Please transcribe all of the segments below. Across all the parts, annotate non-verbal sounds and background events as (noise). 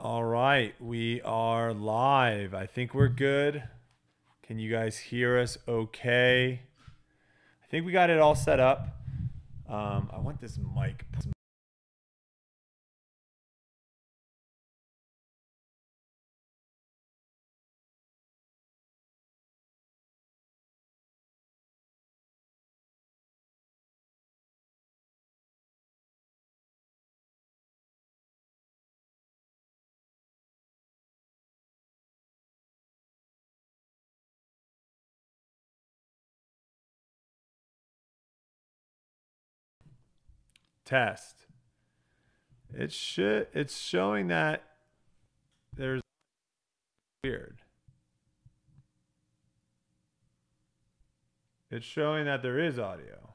All right, we are live. I think we're good. Can you guys hear us okay? I think we got it all set up. Um, I want this mic. Test. It should. It's showing that there's weird. It's showing that there is audio.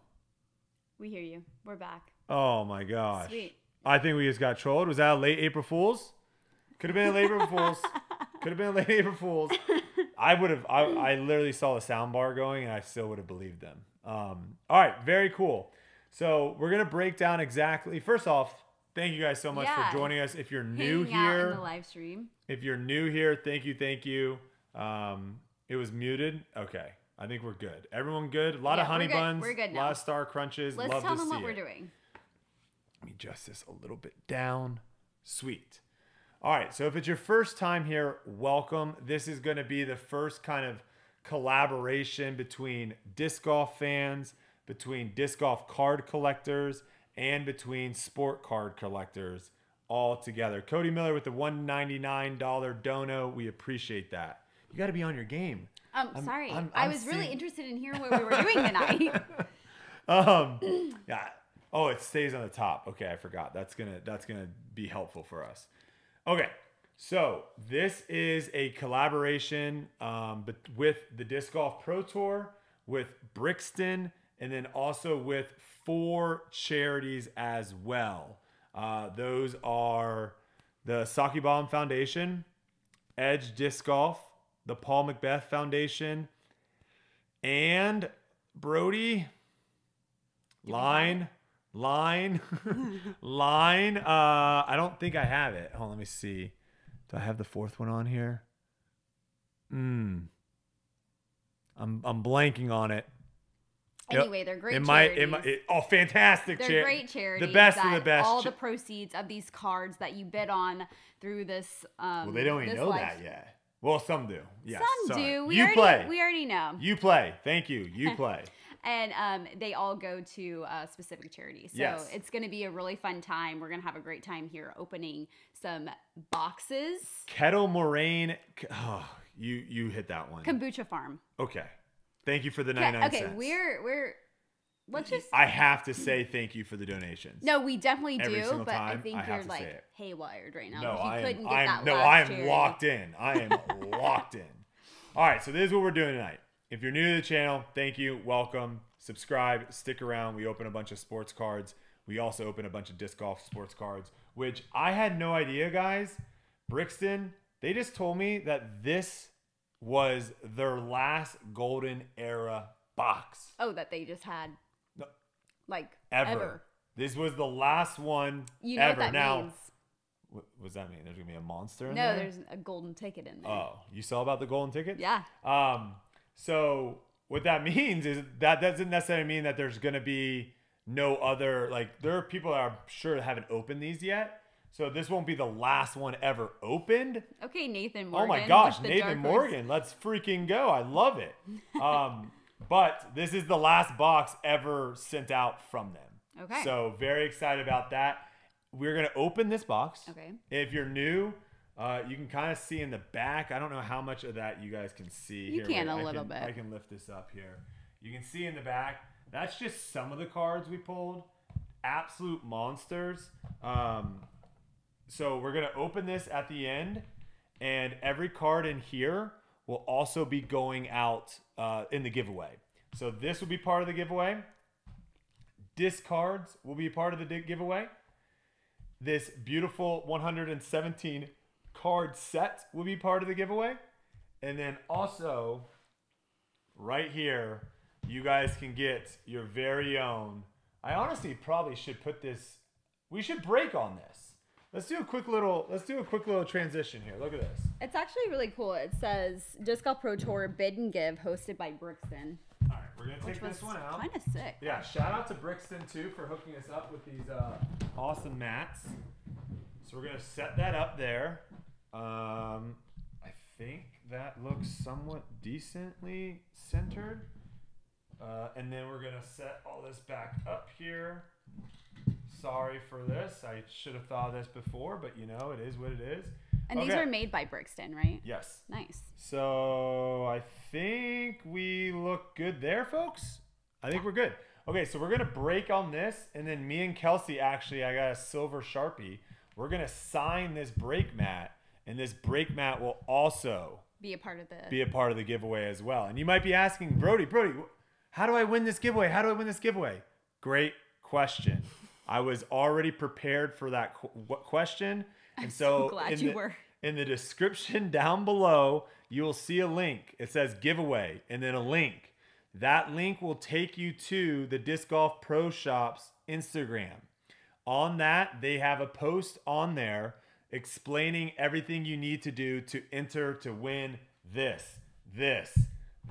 We hear you. We're back. Oh my gosh. Sweet. I think we just got trolled. Was that a late April Fool's? Could have been a late April Fool's. (laughs) Could have been a late April Fool's. I would have. I, I literally saw the sound bar going, and I still would have believed them. Um, all right, very cool. So we're gonna break down exactly. First off, thank you guys so much Yeah. for joining us. If you're new Hanging here, the live stream. if you're new here, thank you, thank you. Um, it was muted. Okay, I think we're good. Everyone good? A lot Yeah, of honey we're good. buns. We're good now. A lot of star crunches. Let's Love tell them what we're it. doing. Let me adjust this a little bit down. Sweet. All right, so if it's your first time here, welcome. This is going to be the first kind of collaboration between disc golf fans, between disc golf card collectors, and between sport card collectors all together. Cody Miller with the $199 dono. We appreciate that. You got to be on your game. Um, I'm- sorry. I'm- i I'm was really interested in hearing what we were doing tonight. (laughs) (laughs) Um, yeah. Oh, it stays on the top. Okay, I forgot. That's gonna that's gonna be helpful for us. Okay, so this is a collaboration um, with the Disc Golf Pro Tour, with Brixton, and then also with four charities as well. Uh, those are the Saki Bomb Foundation, Edge Disc Golf, the Paul McBeth Foundation, and Brodie. Line, line, (laughs) line. Uh, I don't think I have it. Hold on, let me see. Do I have the fourth one on here? Hmm. I'm I'm blanking on it. Yep. anyway, they're great might, charities. it might, it, oh, fantastic! they're char- great charities. The best of the best. All the proceeds of these cards that you bid on through this. Um, well, they don't even know live- that yet. Well, some do. Yes. Some sorry. do. We you already, play. We already know. you play. Thank you. You (laughs) play. and um, they all go to uh, specific charities. So Yes. it's going to be a really fun time. We're going to have a great time here opening some boxes. Kettle Moraine. Oh, you you hit that one. Kombucha Farm. okay. Thank you for the Okay, 99 okay, cents. we're we're let's just I have to say thank you for the donations. no, we definitely Every do, but I think I you're like haywired right now. No, I couldn't am. get I am no, I am locked in. I am (laughs) locked in. All right, so this is what we're doing tonight. If you're new to the channel, thank you, welcome, subscribe, stick around. We open a bunch of sports cards. We also open a bunch of disc golf sports cards, which I had no idea, guys. Brixton, they just told me that this was their last golden era box Oh, that they just had No. like ever. ever. This was the last one You know ever. what that now, means? what what does that mean? There's gonna be a monster in No, there. there's a golden ticket in there. Oh, you saw about the golden ticket? Yeah. Um, so what that (laughs) means is that doesn't necessarily mean that there's gonna be no other like there are people that I'm sure haven't opened these yet. So this won't be the last one ever opened. Okay, Nathan Oh my gosh, Nathan. Morgan, let's freaking go. I love it. (laughs) Um, but this is the last box ever sent out from them. Okay. So very excited about that. We're gonna open this box. Okay. If you're new, uh, you can kind of see in the back. I don't know how much of that you guys can see. You here. can Wait, a I little can- bit. I can lift this up here. You can see in the back. That's just some of the cards we pulled. Absolute monsters. Um, so we're gonna open this at the end, and every card in here will also be going out uh, in the giveaway. So this will be part of the giveaway. Discards will be part of the giveaway. This beautiful 117 card set will be part of the giveaway. And then also, right here, you guys can get your very own. I honestly probably should put this, we should break on this. Let's do a quick little let's do a quick little transition here. Look at this. It's actually really cool. It says Disc Golf Pro Tour Bid and Give, hosted by Brixton, All right, we're gonna take which was this one out. kind of sick. Yeah, shout out to Brixton too for hooking us up with these uh, awesome mats. So we're gonna set that up there. Um, I think that looks somewhat decently centered. Uh, and then we're gonna set all this back up here. Sorry for this. I should have thought of this before, but you know it is what it is. And these Okay. are made by Brixton, right? Yes. Nice. So I think we look good there, folks. I think we're good. Okay, so we're gonna break on this, and then me and Kelsey actually, I got a silver sharpie. We're gonna sign this break mat, and this break mat will also Be a part of the. be a part of the giveaway as well. And you might be asking, Brodie, Brodie, how do I win this giveaway? How do I win this giveaway? Great question. I was already prepared for that qu- question, and so, so glad in you the, were. in the description (laughs) down below, you will see a link. It says giveaway, and then a link. That link will take you to the Disc Golf Pro Shop's Instagram. On that, they have a post on there explaining everything you need to do to enter to win this, this,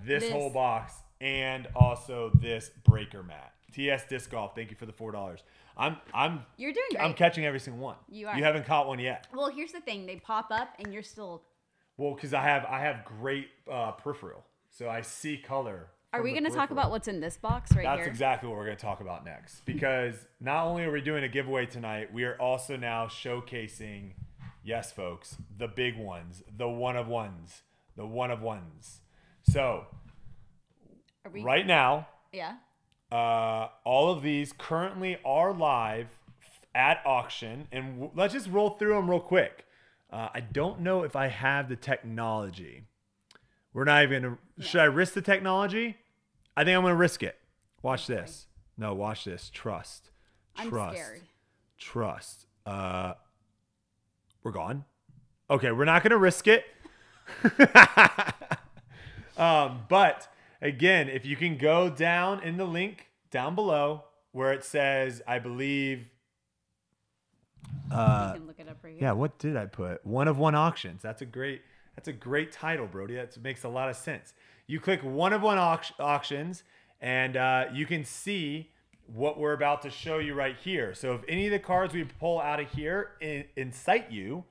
this, This. whole box, and also this breaker mat. TS Disc Golf, thank you for the four dollars. I'm I'm You're doing great. I'm catching every single one. You are. You haven't caught one yet. well, here's the thing: they pop up, and you're still. Well, because I have I have great uh, peripheral, so I see color. Are we going to talk about what's in this box right That's here? exactly what we're going to talk about next. Because not only are we doing a giveaway tonight, we are also now showcasing, yes, folks, the big ones, the one of ones, the one of ones. So Are we? right now, Yeah. Uh, all of these currently are live at auction, and w- let's just roll through them real quick. Uh, I don't know if I have the technology. We're not even gonna. Should I risk the technology? I think I'm gonna risk it. Watch this. No, watch this. Trust. I'm Trust. scared. Trust. Uh, we're gone. Okay, we're not gonna risk it. (laughs) um, but again, if you can go down in the link down below where it says, I believe, you can look it up right here. yeah, what did I put? One of one auctions. That's a great. That's a great title, Brodie. That makes a lot of sense. You click one of one auctions, and uh, you can see what we're about to show you right here. So if any of the cards we pull out of here in- incite you,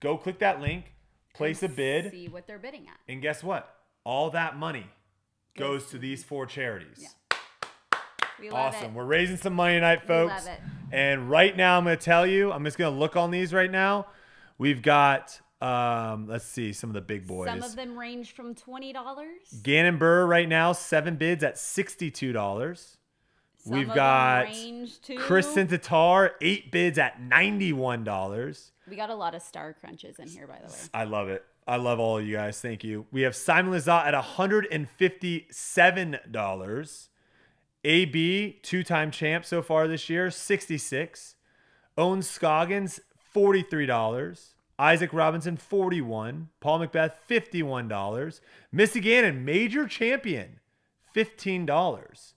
go click that link, place a bid, See what they're bidding at. and guess what? All that money goes to these four charities. Yeah. We Awesome. it. We're raising some money tonight, We folks. love it. And right now, I'm going to tell you, I'm just going to look on these right now. We've got, um, let's see, some of the big boys. Some of them range from twenty dollars. Gannon Buhr right now, seven bids at $62. We've got Chris Tatar, eight bids at $91. We got a lot of star crunches in here, by the way. I love it. I love all of you guys. Thank you. We have Simon Lizotte at $157. AB, two-time champ so far this year, 66. Owen Scoggins, $43. Isaac Robinson, 41. Paul McBeth, $51. Missy Gannon, major champion, $15.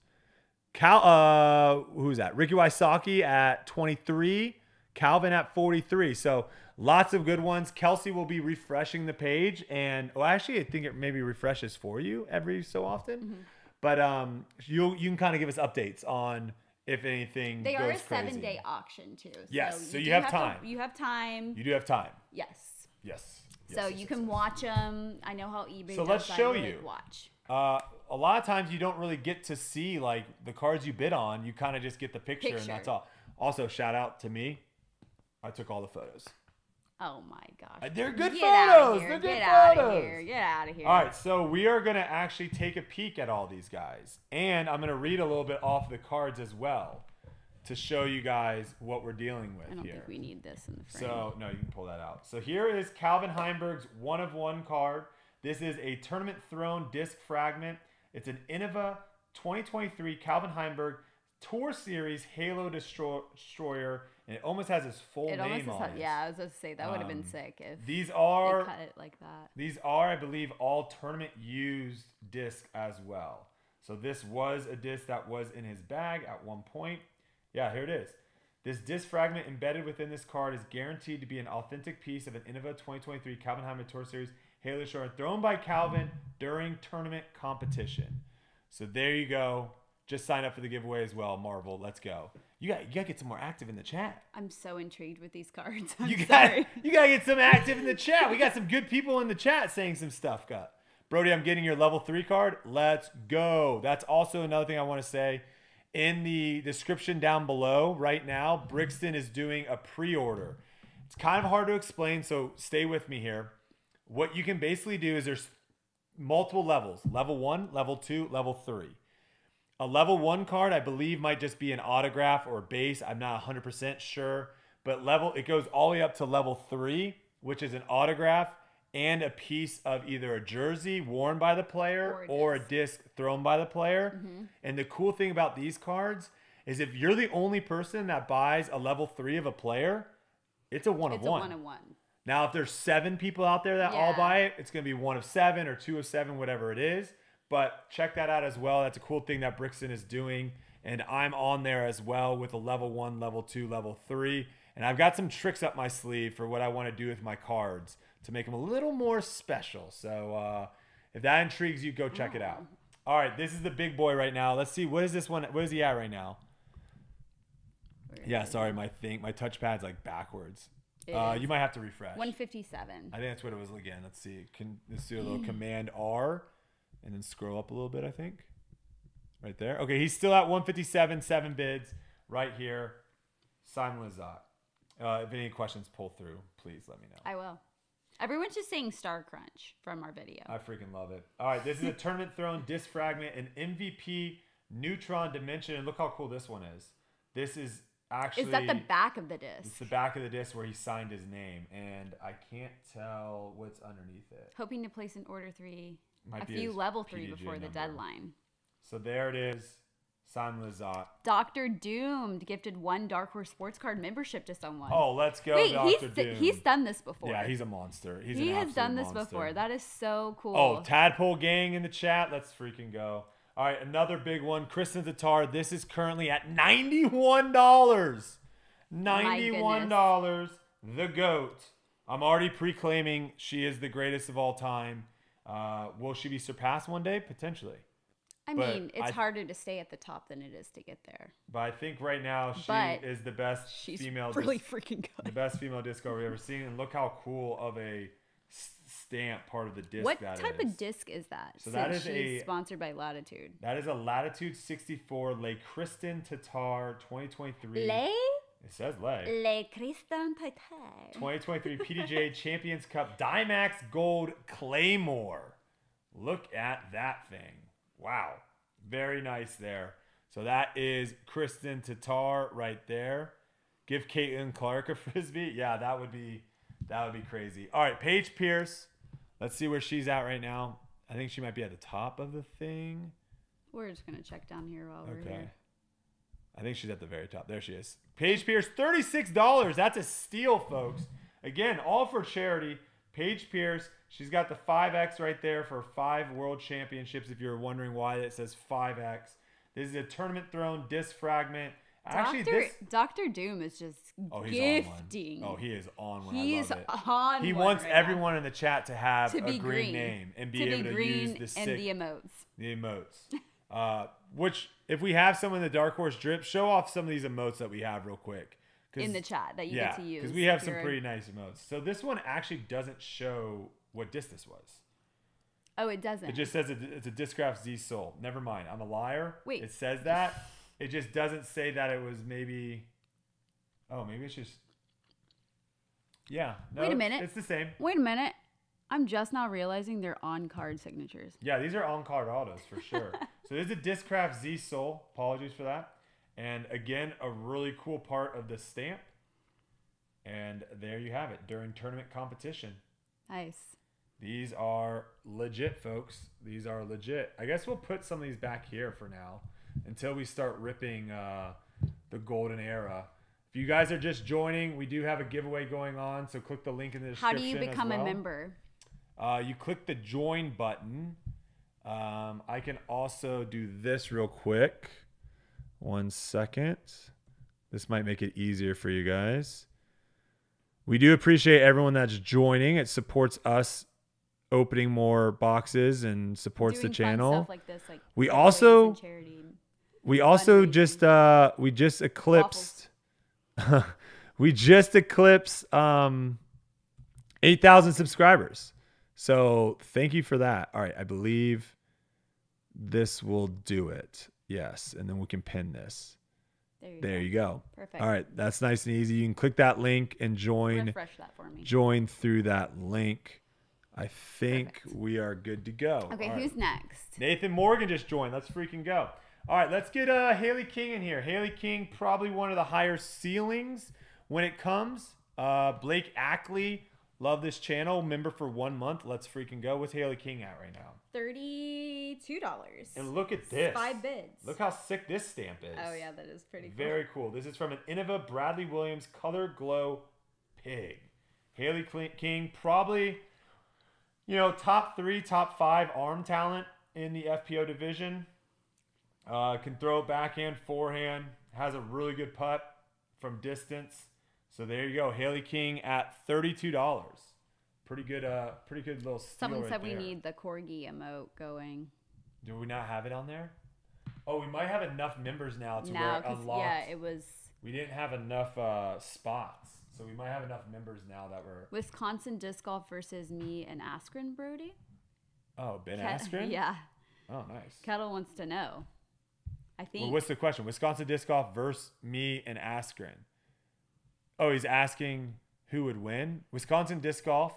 Cal, uh, who's that? Ricky Wysocki at 23. Calvin at 43. So lots of good ones. Kelsey will be refreshing the page, and well, actually, I think it maybe refreshes for you every so often. Mm-hmm. But um, you you can kind of give us updates on if anything. They goes are a crazy. seven day auction too. Yes, so you have to- time. you have time. You do have time. yes. Yes. So Yes, you yes, can yes. watch them. I know how eBay. So does let's show Really you. Watch. Uh, a lot of times you don't really get to see like the cards you bid on. You kind of just get the picture, and that's all. Also, shout out to me. I took all the photos. Oh my gosh. Uh, They're good Get photos. They're good Get out of photos. here. Get out of here. All right, so we are going to actually take a peek at all these guys. And I'm going to read a little bit off the cards as well to show you guys what we're dealing with I don't here. think we need this in the frame. So, no, you can pull that out. So here is Calvin Heimburg's one of one card. This is a Tournament Thrown disc fragment. It's an Innova 2023 Calvin Heimburg Tour Series Halo Destro- Destroyer, and it almost has his full it name on it. yeah, I was going to say that would have been Um, sick if These they are cut it like that. these are, I believe, all tournament used disc as well. So this was a disc that was in his bag at one point. Yeah, here it is. This disc fragment embedded within this card is guaranteed to be an authentic piece of an Innova 2023 Calvin Heimburg Tour Series Halo Shore thrown by Calvin during tournament competition. So there you go. Just sign up for the giveaway as well, Marvel. Let's go. You got you got to get some more active in the chat. I'm so intrigued with these cards. (laughs) I'm You got you got to get some active in the chat. We got some good people in the chat saying some stuff. Got Brodie, I'm getting your level three card. Let's go. That's also another thing I want to say. In the description down below right now, Brixton is doing a pre-order. It's kind of hard to explain, so stay with me here. What you can basically do is there's multiple levels: level one, level two, level three. A level one card, I believe, might just be an autograph or base. I'm not 100% sure. But level, it goes all the way up to level three, which is an autograph and a piece of either a jersey worn by the player Or or a a disc thrown by the player. Mm-hmm. And the cool thing about these cards is if you're the only person that buys a level three of a player, it's a one It's of a one. one on one. Now, if there's seven people out there that all buy it, it's going to be one of seven or two of seven, whatever it is. But check that out as well. That's a cool thing that Brixton is doing. And I'm on there as well with a level one, level two, level three. And I've got some tricks up my sleeve for what I want to do with my cards to make them a little more special. So uh, if that intrigues you, go check it out. All right, this is the big boy right now. Let's see. What is this one? What is he at right now? Yeah, sorry, my thing, my touchpad's like backwards. Uh, you might have to refresh. 157. I think that's what it was again. Let's see. Can let's do a little Command R, and then scroll up a little bit. I think, right there. Okay, he's still at 157, seven bids right here. Simon Lizotte. Uh, if any questions pull through, please let me know. I will. Everyone's just saying Star Crunch from our video. I freaking love it. All right, this is a tournament thrown disc fragment, an MVP neutron dimension, and look how cool this one is. This is actually is that the back of the disc? It's the back of the disc where he signed his name, and I can't tell what's underneath it. Hoping to place an order three, Might a be few his level three PDG before the deadline. So there it is. Simon Lizotte. Doctor Doomed gifted one Dark Horse Sports Card membership to someone. Oh, let's go, Wait, Dr. he's Doom. he's done this before. yeah, he's a monster. He's he has done this monster. before. That is so cool. Oh, Tadpole Gang in the chat. Let's freaking go. All right, another big one. Kristin Tattar. This is currently at ninety-one dollars. Ninety-one dollars. The goat. I'm already pre-claiming she is the greatest of all time. Uh, will she be surpassed one day? Potentially. I but mean, it's I- harder to stay at the top than it is to get there. But I think right now she But is the best She's female. really disc- freaking the best female disco we've ever seen. And look how cool of a stamp part of the disc What that type is. of disc is that? So that she's a- sponsored by Latitude. That is a Latitude 64 Le Kristin Tattar 2023. Le It says Le. Le Christian Tatar. 2023 (laughs) PDJ Champions Cup Dimax Gold Claymore. Look at that thing. Wow. Very nice there. So that is Kristin Tattar right there. Give Caitlin Clark a (laughs) frisbee. Yeah, that would be that would be crazy. All right, Paige Pierce. Let's see where she's at right now. I think she might be at the top of the thing. We're just gonna check down here while we're here. I think she's at the very top. There she is. Paige Pierce, $36. That's a steal, folks. Again, all for charity. Paige Pierce, she's got the 5X right there for five world championships. If you're wondering why it says 5X, this is a tournament thrown disc fragment. Actually, Doctor this. Doctor Doom is just Oh, he's gifting. on one. Oh, he is on one. He's I love it. on He wants right now. everyone in the chat to have to a be green, green name and be to able be to green use the and sick the emotes. the emotes. (laughs) uh, which, if we have some in the Dark Horse drip, show off some of these emotes that we have real quick. in the chat that you yeah, get to use. because we have some pretty nice emotes. So this one actually doesn't show what disc this was. Oh, it doesn't. It just says it- it's a Discraft Z Soul. Never mind. I'm a liar. Wait. It says that. It just doesn't say that it was maybe. Oh, maybe it's just. Yeah. No, Wait a minute. It's the same. Wait a minute. I'm just now realizing they're on card signatures. Yeah, these are on card autos for sure. (laughs) so this is a Discraft Z Soul. Apologies for that. And again, a really cool part of the stamp. And there you have it during tournament competition. Nice. These are legit, folks. These are legit. I guess we'll put some of these back here for now until we start ripping uh, the golden era. If you guys are just joining, we do have a giveaway going on. So click the link in the description. How do you become well. a member? Uh, you click the join button. Um, I can also do this real quick. One second. This might make it easier for you guys. We do appreciate everyone that's joining. It supports us opening more boxes and supports Doing the channel. like this, like We also- and charity. We also just uh we just eclipsed (laughs) we just eclipsed um 8,000 subscribers. So, thank you for that. All right, I believe this will do it. Yes, and then we can pin this. There you There go. you go. Perfect. All right, that's nice and easy. You can click that link and join Refresh that for me. join through that link. I think Perfect. we are good to go. Okay, All right. who's next? Nathan Morgan just joined. Let's freaking go. All right, let's get uh, Hailey King in here. Hailey King, probably one of the higher ceilings when it comes. Uh, Blake Ackley, love this channel. Member for one month. Let's freaking go. What's Hailey King at right now? Thirty-two dollars. And look at this. Five bids. Look how sick this stamp is. Oh yeah, that is pretty cool. Very cool. This is from an Innova Bradley Williams Color Glow Pig. Hailey King, probably, you know, top three, top five arm talent in the FPO division. Uh, can throw backhand, forehand, has a really good putt from distance. So there you go. Hailey King at $32. Pretty good, uh, pretty good little Someone right said we need the corgi emote going. Do we not have it on there? Oh, we might have enough members now to now, where unlocks. yeah, it was We didn't have enough uh, spots, so we might have enough members now that we're. Wisconsin disc golf versus me and Askren Brodie. Oh, Ben Ket- Askren. Yeah, Oh, nice. Kettle wants to know. I think Well, what's the question? Wisconsin disc golf versus me and Askren. Oh, he's asking who would win. Wisconsin disc golf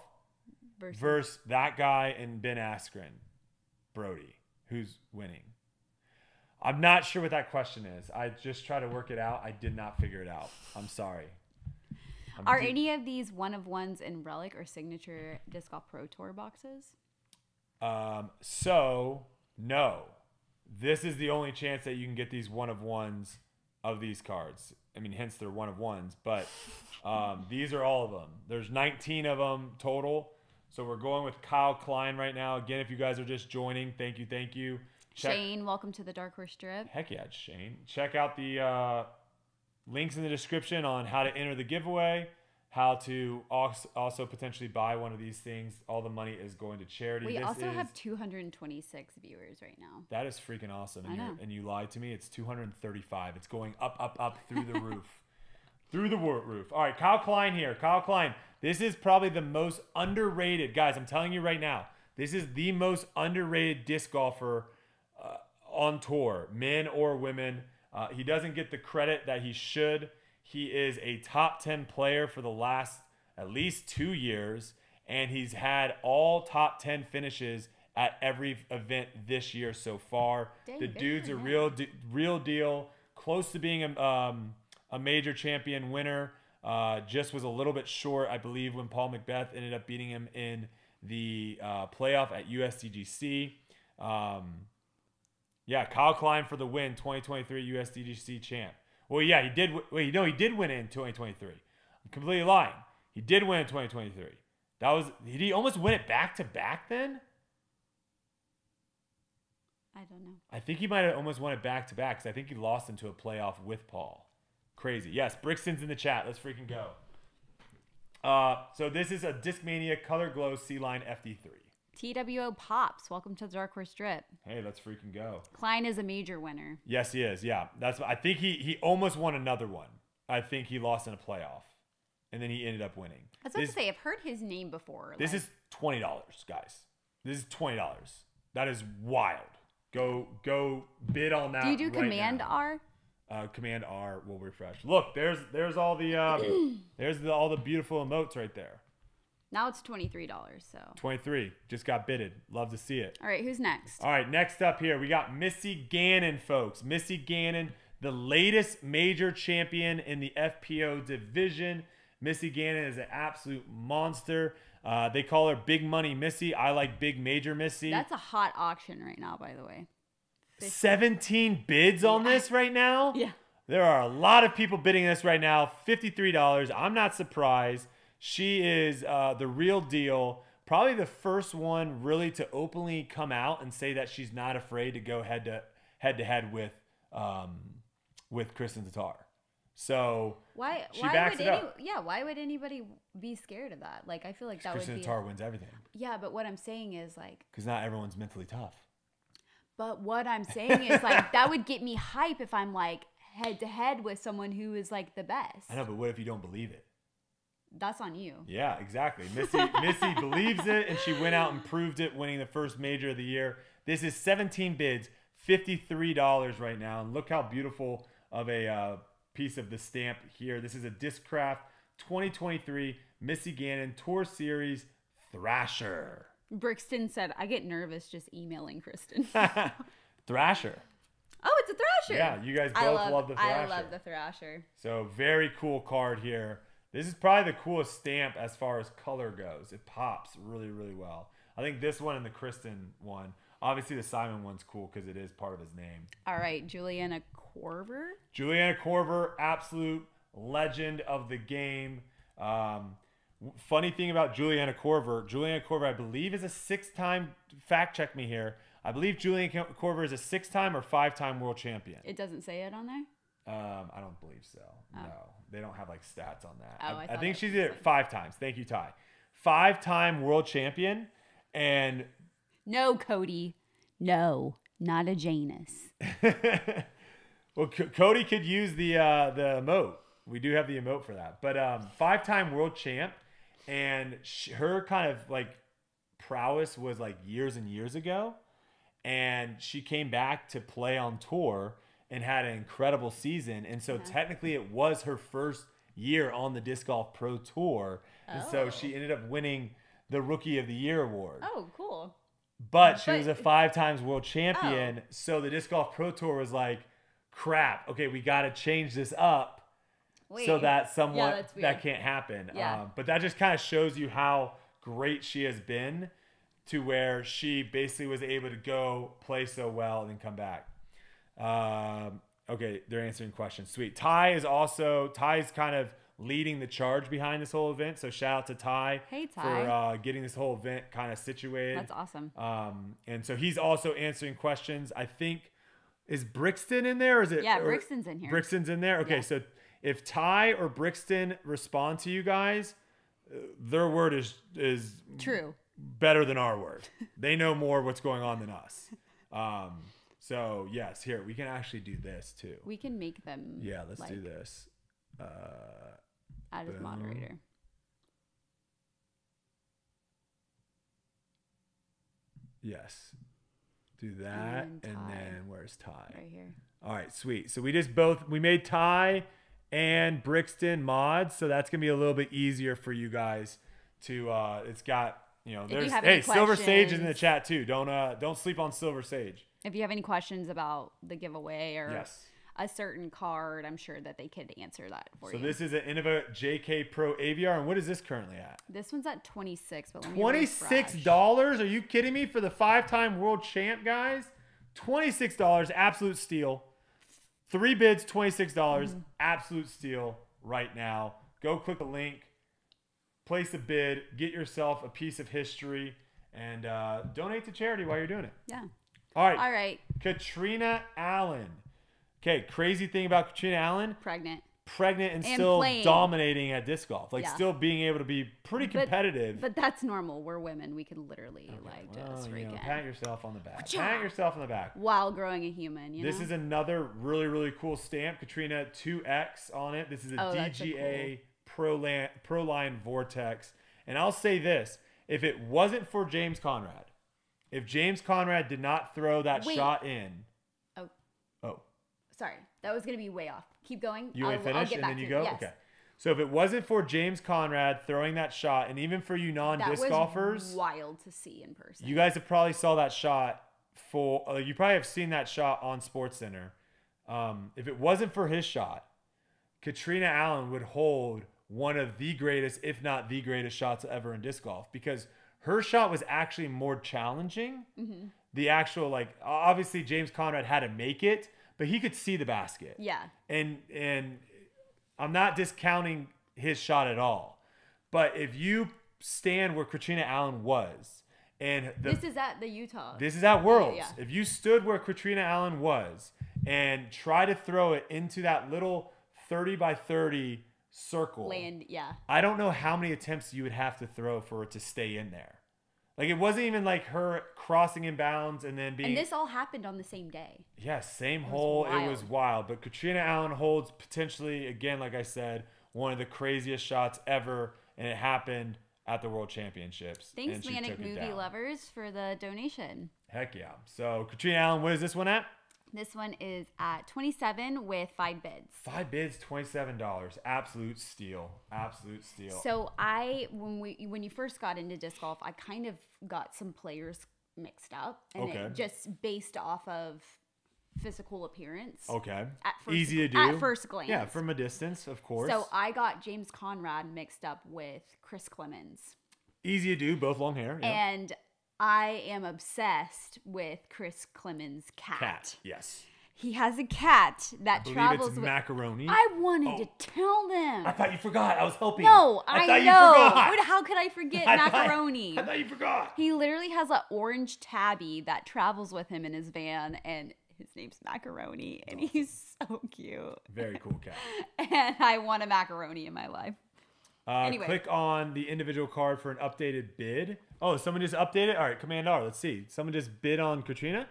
versus, versus that guy and Ben Askren, Brodie. Who's winning? I'm not sure what that question is. I just try to work it out. I did not figure it out. I'm sorry. I'm Are any of these one of ones in relic or signature disc golf pro tour boxes? Um, so no, this is the only chance that you can get these one of ones of these cards. I mean, hence they're one of ones, but um, these are all of them. There's 19 of them total. So we're going with Kyle Klein right now. Again, if you guys are just joining, thank you, thank you. Check- Shane, welcome to the Dark Horse Drip. Heck yeah, Shane. Check out the uh, links in the description on how to enter the giveaway, how to als- also potentially buy one of these things. All the money is going to charity. We This also is- have 226 viewers right now. That is freaking awesome. And, you and you lied to me. It's 235. It's going up, up, up through the (laughs) roof. Through the roof. All right, Kyle Klein here. Kyle Klein. This is probably the most underrated. Guys, I'm telling you right now, this is the most underrated disc golfer uh, on tour, men or women. Uh, he doesn't get the credit that he should. He is a top 10 player for the last at least two years, and he's had all top 10 finishes at every event this year so far. Dang, the dude's a real, real deal, close to being a, um, a major champion winner. Uh, just was a little bit short, I believe, when Paul McBeth ended up beating him in the uh, playoff at USDGC. Um, yeah, Kyle Klein for the win, 2023 USDGC champ. Well, yeah, he did. Wait, you know, he did win it in 2023. I'm completely lying. He did win in 2023. That was. Did he almost win it back to back then? I don't know. I think he might have almost won it back to back because I think he lost into a playoff with Paul. Crazy. Yes, Brixton's in the chat. Let's freaking go. Uh, so this is a Discmania Color Glow C Line FD3. TWO Pops, welcome to the Dark Horse Drip. Hey, let's freaking go. Klein is a major winner. Yes, he is. Yeah, that's. I think he he almost won another one. I think he lost in a playoff, and then he ended up winning. I was about This- to say, I've heard his name before. This like- is twenty dollars, guys. This is twenty dollars. That is wild. Go go bid on that. Do you do right Command now. R? Uh, Command R will refresh. Look, there's there's all the um, (clears throat) there's the, all the beautiful emotes right there. Now it's $23, so. Twenty three just got bidded. Love to see it. All right, who's next? All right, next up here, we got Missy Gannon, folks. Missy Gannon, the latest major champion in the FPO division. Missy Gannon is an absolute monster. Uh, they call her Big Money Missy. I like Big Major Missy. That's a hot auction right now, by the way. 17 bids on this right now? Yeah. There are a lot of people bidding this right now. $53. I'm not surprised. She is uh, the real deal. Probably the first one really to openly come out and say that she's not afraid to go head to head to head with um, with Kristin Tattar. So Why? She why backs would it any? up. Yeah. Why would anybody be scared of that? Like, I feel like that would Kristen be. Tar wins everything Yeah, but what I'm saying is like, because not everyone's mentally tough. but what I'm saying is like that would get me hype if I'm like head to head with someone who is like the best. I know, but what if you don't believe it? That's on you. Yeah, exactly. Missy (laughs) Missy believes it, and she went out and proved it, winning the first major of the year. This is 17 bids, $53 right now, and look how beautiful of a uh, piece of the stamp here. This is a Discraft 2023 Missy Gannon Tour Series Thrasher. Brixton said, I get nervous just emailing Kristin. (laughs) Thrasher. oh, it's a Thrasher. Yeah, you guys both I love, love the Thrasher. I love the Thrasher. So very cool card here. This is probably the coolest stamp as far as color goes. It pops really, really well. I think this one and the Kristin one. Obviously, the Simon one's cool because it is part of his name. All right, Juliana Korver. Juliana Korver, absolute legend of the game. Um, funny thing about Juliana Korver, Juliana Korver, I believe, is a six-time. Fact check me here. I believe Juliana Korver is a six-time or five-time world champion. It doesn't say it on there. Um, I don't believe so. No, they don't have like stats on that. Oh, I, I I think it she's was at like- five times. Thank you, Ty. Five-time world champion, and No, Cody. No, not a Janus. (laughs) well, C- Cody could use the uh, the emote. We do have the emote for that. But um, five-time world champ, and sh- her kind of like prowess was like years and years ago, and she came back to play on tour and had an incredible season. And so technically, it was her first year on the disc golf pro tour, and so she ended up winning the Rookie of the Year award. Oh, cool. But she But- was a five times world champion. So the disc golf pro tour was like, crap. Okay, we got to change this up Wait. so that somewhat that's weird. that can't happen. Yeah. Um, but that just kind of shows you how great she has been to where she basically was able to go play so well and then come back. Um, okay, they're answering questions. Sweet. Ty is also Ty's kind of leading the charge behind this whole event. So shout out to Ty, Hey, Ty. for uh, getting this whole event kind of situated. That's awesome. Um, and so he's also answering questions. I think is Brixton in there? Or is it? Yeah, Brixton's in here. Brixton's in there. Okay, Yeah. so if Ty or Brixton respond to you guys, uh, their word is is True. better than our word. they know more what's going on than us. Um, so yes, here we can actually do this too. We can make them. Yeah, let's do this. Uh, Add as Boom. moderator. yes, do that, and then then, where's Ty? Right here. All right, sweet. So we just both we made Ty and Brixton mods, so that's gonna be a little bit easier for you guys to. uh It's got you know there's have hey Silver Sage is in the chat too. Don't uh don't sleep on Silver Sage. If you have any questions about the giveaway or Yes. a certain card, I'm sure that they could answer that for So you. So this is an Innova JK Pro AVR, and what is this currently at? This one's at 26. But twenty six dollars? Are you kidding me for the five time world champ, guys? Twenty six dollars, absolute steal. Three bids, twenty six dollars, Mm-hmm. absolute steal right now. Go click the link, place a bid, get yourself a piece of history, and uh, donate to charity while you're doing it. Yeah. All right, All right. Catrina Allen. Okay, crazy thing about Catrina Allen, Pregnant. pregnant and, And still playing. dominating at disc golf, like Yeah. still being able to be pretty competitive. But that's normal. We're women. We can literally like Well, just you know, pat yourself on the back. Pat yourself on the back. while growing a human. You This know? is another really, really cool stamp. Catrina 2X on it. This is a Oh, DGA Pro, Lan- Pro Line Vortex. And I'll say this if it wasn't for James Conrad, if James Conrad did not throw that Wait. shot in, oh, oh, sorry. That was gonna be way off. Keep going. you I'll, ain't finished and then you go? Yes. Okay. So if it wasn't for James Conrad throwing that shot, and even for you non-disc golfers, wild to see in person. You guys have probably saw that shot for. Uh, you probably have seen that shot on Sports Center. Um, if it wasn't for his shot, Catrina Allen would hold one of the greatest, if not the greatest, shots ever in disc golf because her shot was actually more challenging. Mm-hmm. The actual like, obviously James Conrad had to make it, but he could see the basket yeah. and and I'm not discounting his shot at all. But if you stand where Catrina Allen was, and the, this is at the Utah. this is at Worlds, yeah. if you stood where Catrina Allen was and try to throw it into that little 30 by 30 circle. Land, yeah. I don't know how many attempts you would have to throw for it to stay in there. Like it wasn't even like her crossing in bounds and then being And this all happened on the same day. yeah, same was hole. It was wild. But Catrina Allen holds potentially again, like I said, one of the craziest shots ever, and it happened at the World Championships. Thanks, Manic it Movie. Lovers, for the donation. Heck yeah. So Catrina Allen, what is this one at? This one is at 27 with five bids. Five bids, twenty-seven dollars. Absolute steal. Absolute steal. So I, when we, when you first got into disc golf, I kind of got some players mixed up, and Okay. it just based off of physical appearance. okay. At first, Easy to do. At first glance. Yeah, from a distance, of course. So I got James Conrad mixed up with Chris Clemens, Easy to do. Both long hair. yeah. and I am obsessed with Chris Clemens' cat. Cat. Yes. He has a cat that I travels with. macaroni. I wanted Oh. to tell them. I thought you forgot. I was helping. No, I, thought you know. forgot. How could I forget (laughs) I thought- macaroni? I thought you forgot. He literally has an orange tabby that travels with him in his van, and his name's Macaroni, and he's so cute. Very cool cat. (laughs) And I want a macaroni in my life. Uh, Anyway. Click on the individual card for an updated bid. Oh, someone just updated? All right, Command R. Let's see. Someone just bid on Catrina?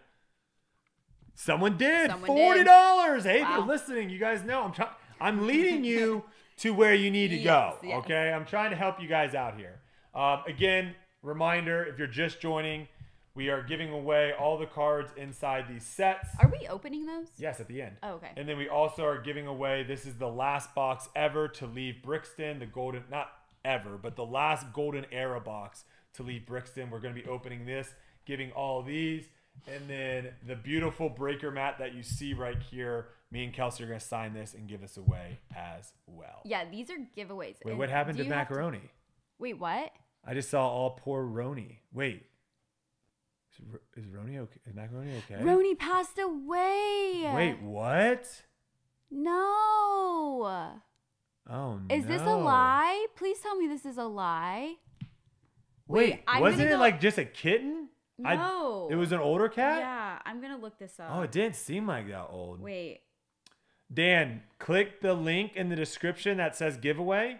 Someone did. Someone Forty dollars. Hey, if you're listening, you guys know I'm trying. I'm (laughs) leading you to where you need to go. Yes, yes. Okay, I'm trying to help you guys out here. Um, again, reminder: if you're just joining, we are giving away all the cards inside these sets. Are we opening those? Yes, at the end. Oh, okay. And then we also are giving away this is the last box ever to leave Brixton, the golden not ever, but the last golden era box to leave Brixton. We're going to be opening this, giving all these, and then the beautiful breaker mat that you see right here. Me and Kelsey are going to sign this and give this away as well. Yeah, these are giveaways. Wait, And what happened to macaroni? Wait, what? I just saw all poor Roni. Wait. Is, Roni okay? Is macaroni okay? Roni passed away. Wait, what? No. Oh no. Is this a lie? Please tell me this is a lie. Wait, Wait, I'm wasn't it go- like just a kitten? I- No. it was an older cat? Yeah, I'm gonna look this up. Oh, it didn't seem like that old. Wait. Dan, click the link in the description that says giveaway,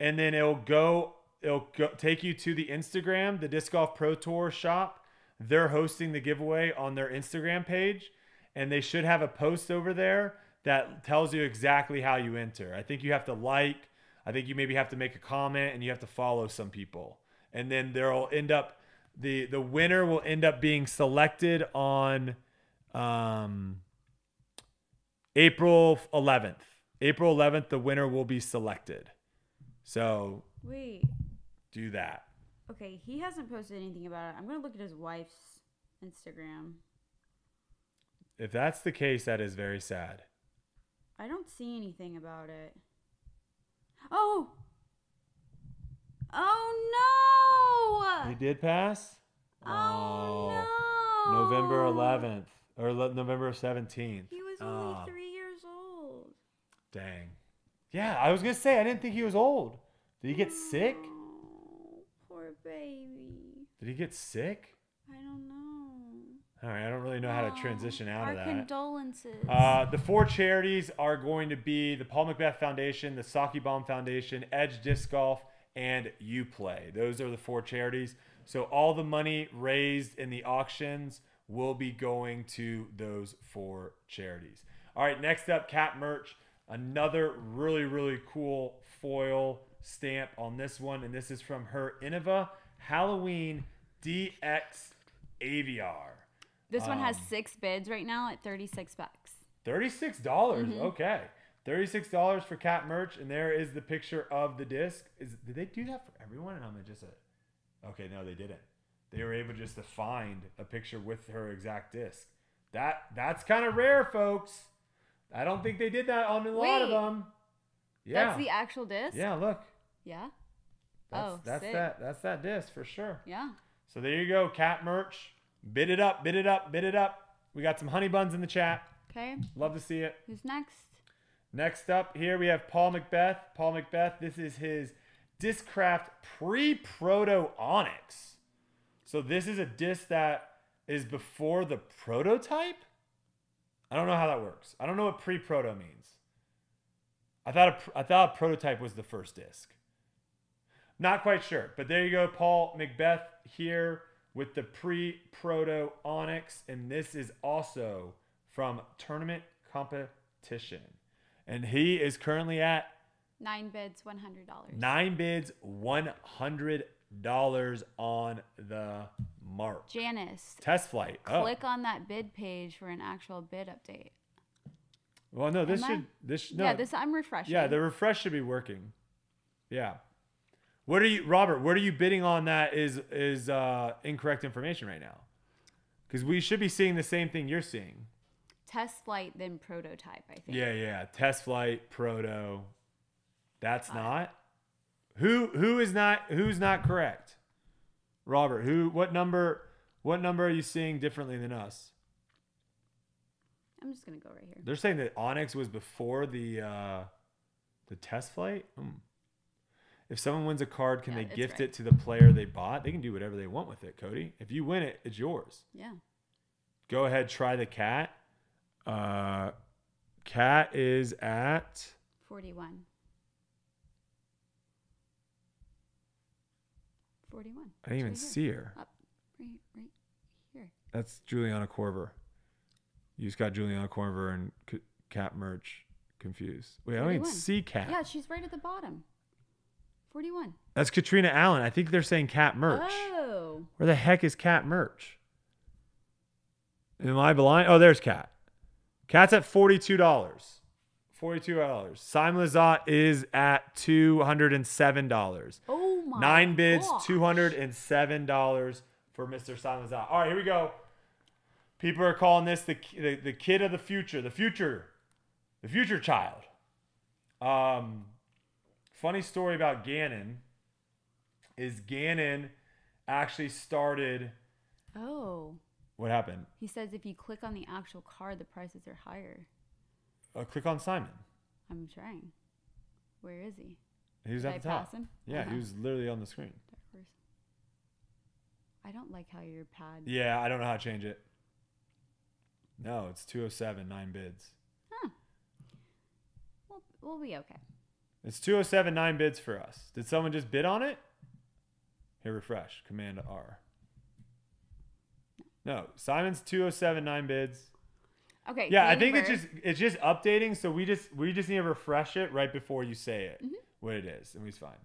and then it'll go. It'll go, take you to the Instagram, the Disc Golf Pro Tour shop. They're hosting the giveaway on their Instagram page, and they should have a post over there that tells you exactly how you enter. I think you have to like. I think you maybe have to make a comment, and you have to follow some people, and then there'll end up the the winner will end up being selected on. Um, April 11th. April 11th, the winner will be selected. So Wait. do that. Okay, he hasn't posted anything about it. I'm gonna look at his wife's Instagram. If that's the case, that is very sad. I don't see anything about it. Oh. Oh no. He did pass? Oh, no. Oh, November 11th or November 17th. He was only ah. three years old. Dang. Yeah, I was going to say, I didn't think he was old. Did he get sick? Did he get sick? I don't know. All right, I don't really know how to transition out Our of that. condolences. Uh, the four charities are going to be the Paul McBeth Foundation, the Saki Bomb Foundation, Edge Disc Golf, and You Play. Those are the four charities. So all the money raised in the auctions will be going to those four charities. All right, next up, Kat Mertsch. Another really, really cool foil stamp on this one. And this is from her Innova Halloween DX Aviar. this one has um, six bids right now at 36 bucks. Thirty-six dollars. Mm-hmm. Okay, thirty-six dollars for Kat Mertsch, and there is the picture of the disc. Is did they do that for everyone? And I'm just a. Okay, no, they didn't. They were able just to find a picture with her exact disc. That that's kind of rare, folks. I don't think they did that on a lot of them. Yeah. That's the actual disc? yeah. Look. Yeah. That's, Oh, that's sick. that. That's that disc for sure. Yeah. So there you go, Kat Mertsch. Bid it up, bid it up, bid it up. We got some honey buns in the chat. Okay. Love to see it. Who's next? Next up here we have Paul McBeth. Paul McBeth, this is his Discraft pre-proto Onyx. So this is a disc that is before the prototype. I don't know how that works. I don't know what pre-proto means. I thought a, I thought a prototype was the first disc. Not quite sure, but there you go, Paul McBeth here with the pre-proto Onyx, and this is also from Tournament Competition, and he is currently at Nine bids, one hundred dollars. nine bids, one hundred dollars on the mark. Janice, Test flight. Oh, click on that bid page for an actual bid update. well, no, this Am I? should this no, yeah, this I'm refreshing. Yeah, the refresh should be working. Yeah. What are you, Robert? What are you bidding on? That is is uh, incorrect information right now, because we should be seeing the same thing you're seeing. test flight then prototype. I think. Yeah, yeah. Test flight, proto. That's not. Who who is not who's not correct? Robert, who what number what number are you seeing differently than us? I'm just gonna go right here. They're saying that Onyx was before the uh the test flight. Hmm. If someone wins a card, can Yeah, they gift right. it to the player they bought? They can do whatever they want with it, Cody. If you win it, it's yours. Yeah. Go ahead, try the cat. Uh cat is at Forty-one. Forty-one. I didn't even right see her. Up, right, right here. That's Juliana Korver. You just got Juliana Korver and C- Kat Mertsch confused. Wait, I don't even see Cat. Yeah, she's right at the bottom. Forty-one. That's Catrina Allen. I think they're saying Kat Mertsch. Oh. Where the heck is Kat Mertsch? Am I blind? Oh, there's Cat. Cat's at forty-two dollars. Forty-two dollars. Simon Lizotte is at two hundred and seven dollars. Oh my. Nine bids, two hundred and seven dollars for Mr. Simon Lizotte. All right, here we go. People are calling this the, the the kid of the future, the future, the future child. Um, funny story about Gannon is Gannon actually started. Oh. What happened? He says if you click on the actual card, the prices are higher. Uh, click on Simon. I'm trying. Where is he? He was Did at I the top. him? Yeah, Uh-huh. he was literally on the screen. I don't like how your pad. Yeah, I don't know how to change it. No, it's 207, nine bids. We'll, we'll be okay. It's 207, nine bids for us. Did someone just bid on it? Here, refresh. Command R. No, Simon's 207, nine bids. Okay. Yeah, I think it's just it's just updating. So we just we just need to refresh it right before you say it Mm-hmm. what it is, and we's fine.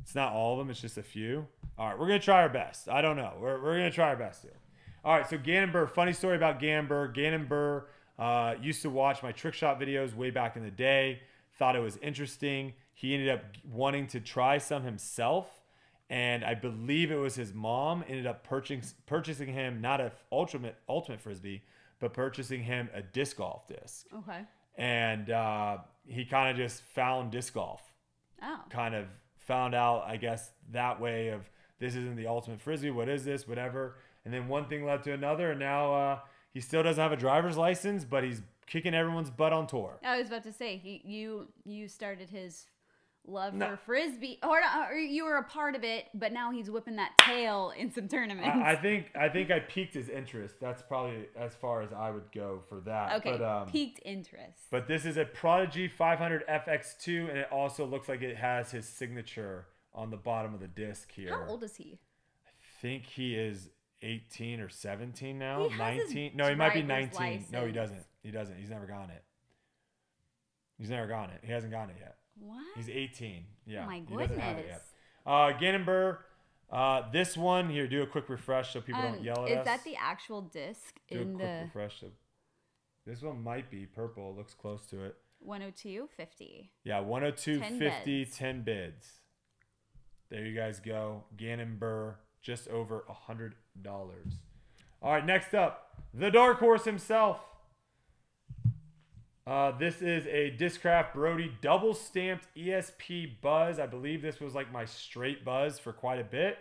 It's not all of them. It's just a few. All right, we're gonna try our best. I don't know. We're, we're gonna try our best here. All right, so Gannon Buhr. Funny story about Gannon Buhr. Gannon Buhr uh, used to watch my trick shot videos way back in the day. Thought it was interesting. He ended up wanting to try some himself, and I believe it was his mom ended up purchasing purchasing him not a ultimate ultimate frisbee, but purchasing him a disc golf disc. Okay. And uh, he kind of just found disc golf Oh. kind of found out, I guess, that way of this isn't the ultimate frisbee. What is this? Whatever. And then one thing led to another, and now uh, he still doesn't have a driver's license, but he's kicking everyone's butt on tour. I was about to say he, you you started his love No. for frisbee, or, or you were a part of it, but now he's whipping that tail in some tournaments. I, I think I think I piqued his interest. That's probably as far as I would go for that. okay. But, um, Piqued interest. but this is a Prodigy 500 FX2, and it also looks like it has his signature on the bottom of the disc here. How old is he? I think he is 18 or 17 now. He has his 19. No, he might be driver's 19. No, he doesn't. He doesn't. He's never gotten it. He's never gotten it. He hasn't gotten it yet. What? He's 18. Yeah. Oh my he doesn't have it goodness. yet. Uh, Gannon uh, this one here, do a quick refresh so people Um, don't yell at is us. Is that the actual disc do a in quick the refresh. So this one might be purple. It looks close to it. 102 50? Yeah, 102 10 50, bids. 10 bids. There you guys go. Gannon Buhr, just over a hundred dollars. All right, next up, the dark horse himself. Uh, this is a Discraft Brodie double stamped ESP Buzz. I believe this was like my straight Buzz for quite a bit.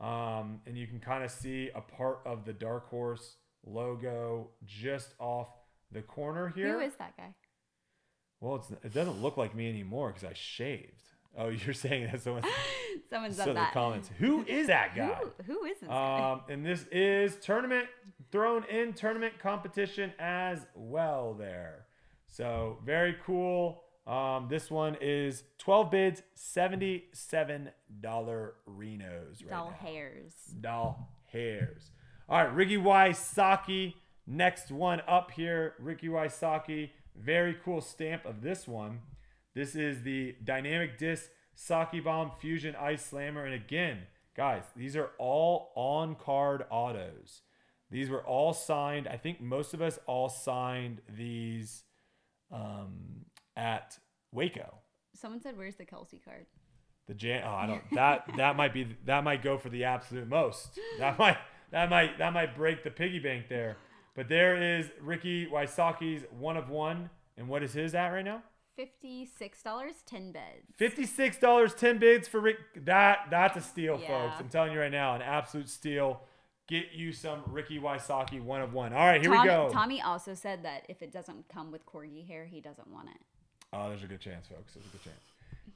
Um, and you can kind of see a part of the dark horse logo just off the corner here. Who is that guy? Well, it's, it doesn't look like me anymore because I shaved. Oh, (laughs) you're saying that someone (laughs) Someone said said in the that. comments. Who (laughs) is that guy? Who, who is this guy? Um, and this is tournament thrown in tournament competition as well there. So very cool. Um, this one is 12 bids, $77 Renos right Doll now. hairs. Doll hairs. All right, Ricky Wysocki. Next one up here, Ricky Wysocki. Very cool stamp of this one. This is the Dynamic Disc Sockibomb Fusion Ice Slammer. And again, guys, these are all on card autos. These were all signed. I think most of us all signed these um, at Waco. Someone said, "Where's the Kelsey card?" The Jan. Oh, I don't. (laughs) That that might be. That might go for the absolute most. That (laughs) might. That might. That might break the piggy bank there. But there is Ricky Wysocki's one of one. And what is his at right now? Fifty-six dollars, ten bids. Fifty-six dollars, ten bids for Rick. That that's a steal, yeah. folks. I'm telling you right now, an absolute steal. Get you some Ricky Wysocki one of one. All right, here we go. Tommy also said that if it doesn't come with corgi hair, he doesn't want it. Oh, there's a good chance, folks. There's a good chance.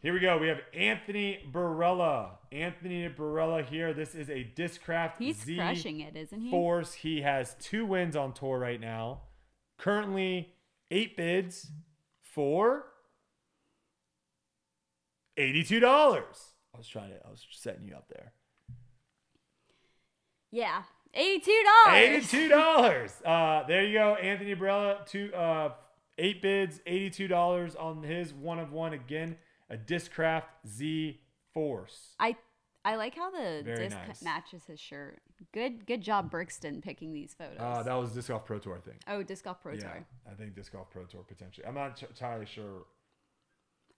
Here we go. We have Anthony Barela. Anthony Barela here. This is a Discraft. He's Z crushing it, isn't he? Force. He has two wins on tour right now. Currently, eight bids, four $82. I was trying to, I was setting you up there. Yeah. $82. $82. uh, there you go. Anthony Barela, two, uh, eight bids, $82 on his one of one again, a Discraft Z Force. I I like how the Very disc nice. matches his shirt. Good good job, Brixton, picking these photos. Uh, that was Disc Golf Pro Tour, I think. Oh, Disc Golf Pro yeah, Tour. I think Disc Golf Pro Tour potentially. I'm not entirely sure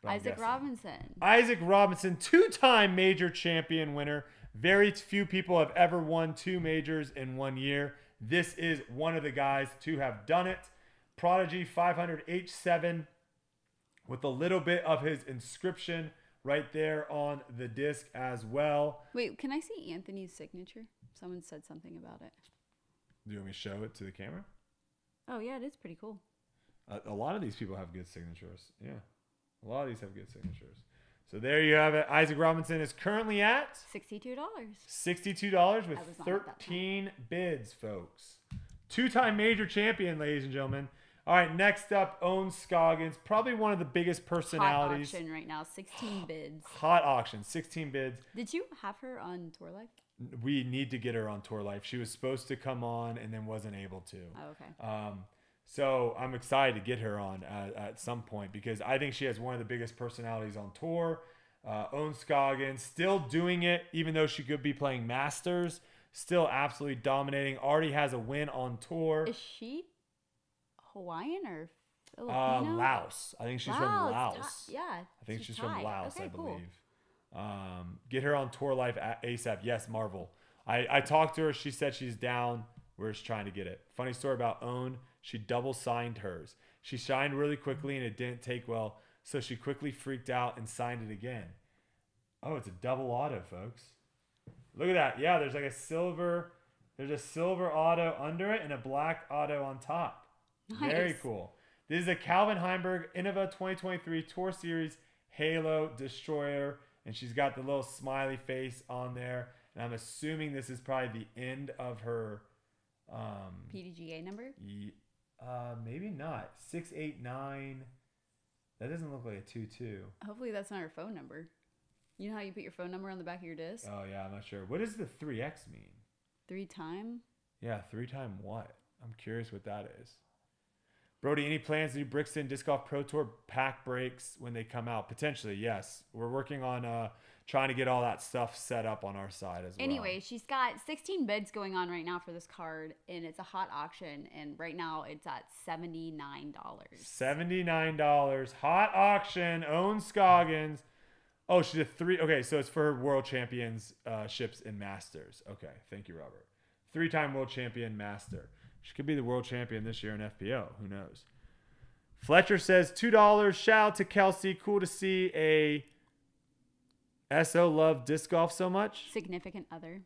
Oh, I'm Isaac guessing. Robinson. Isaac Robinson, two-time major champion winner. Very few people have ever won two majors in one year. This is one of the guys to have done it. Prodigy 500 H7 with a little bit of his inscription right there on the disc as well. Wait, can I see Anthony's signature? Someone said something about it. Do you want me to show it to the camera? Oh yeah, it is pretty cool. A, a lot of these people have good signatures. Yeah. A lot of these have good signatures. So there you have it. Isaac Robinson is currently at Sixty-two dollars. $62 with I was on at that 13 bids, folks. Two time major champion, ladies and gentlemen. All right, next up, Ohn Scoggins. Probably one of the biggest personalities. Hot auction right now. Sixteen (sighs) bids. Hot auction, 16 bids. Did you have her on Tour Life? We need to get her on Tour Life. She was supposed to come on and then wasn't able to. Oh, okay. Um, so I'm excited to get her on at, at some point because I think she has one of the biggest personalities on tour. Uh, Ohn Scoggins still doing it, even though she could be playing Masters. Still absolutely dominating. Already has a win on tour. Is she Hawaiian or Uh, Laos. I think she's from Laos. Thai- yeah. I think she's, from Laos, Okay, I cool. believe. Um, get her on tour life at ASAP. Yes, Marvel. I, I talked to her. She said she's down. We're just trying to get it. Funny story about Ohn. She double signed hers. She signed really quickly and it didn't take well. So she quickly freaked out and signed it again. Oh, it's a double auto, folks. Look at that. Yeah, there's like a silver, there's a silver auto under it and a black auto on top. Nice. Very cool. This is a Calvin Heimburg Innova 2023 Tour Series Halo Destroyer, and she's got the little smiley face on there. And I'm assuming this is probably the end of her. Um, PDGA number? Uh, maybe not. Six eight nine. That doesn't look like a two two. Hopefully that's not your phone number. You know how you put your phone number on the back of your disc? Oh yeah, I'm not sure. What does the three X mean? Three time? Yeah, three time what? I'm curious what that is. Brodie, any plans to do Brixton Disc Golf Pro Tour pack breaks when they come out? Potentially, yes. We're working on uh, trying to get all that stuff set up on our side as well. Anyway, she's got 16 bids going on right now for this card, and it's a hot auction, and right now it's at $79. $79. Hot auction. Ohn Scoggins. Oh, she did three. Okay, so it's for world champions uh, ships in Masters. Okay, thank you, Robert. Three time world champion master. She could be the world champion this year in FPO. Who knows? Fletcher says $2. Shout out to Kelsey. Cool to see a SO love disc golf so much. Significant other.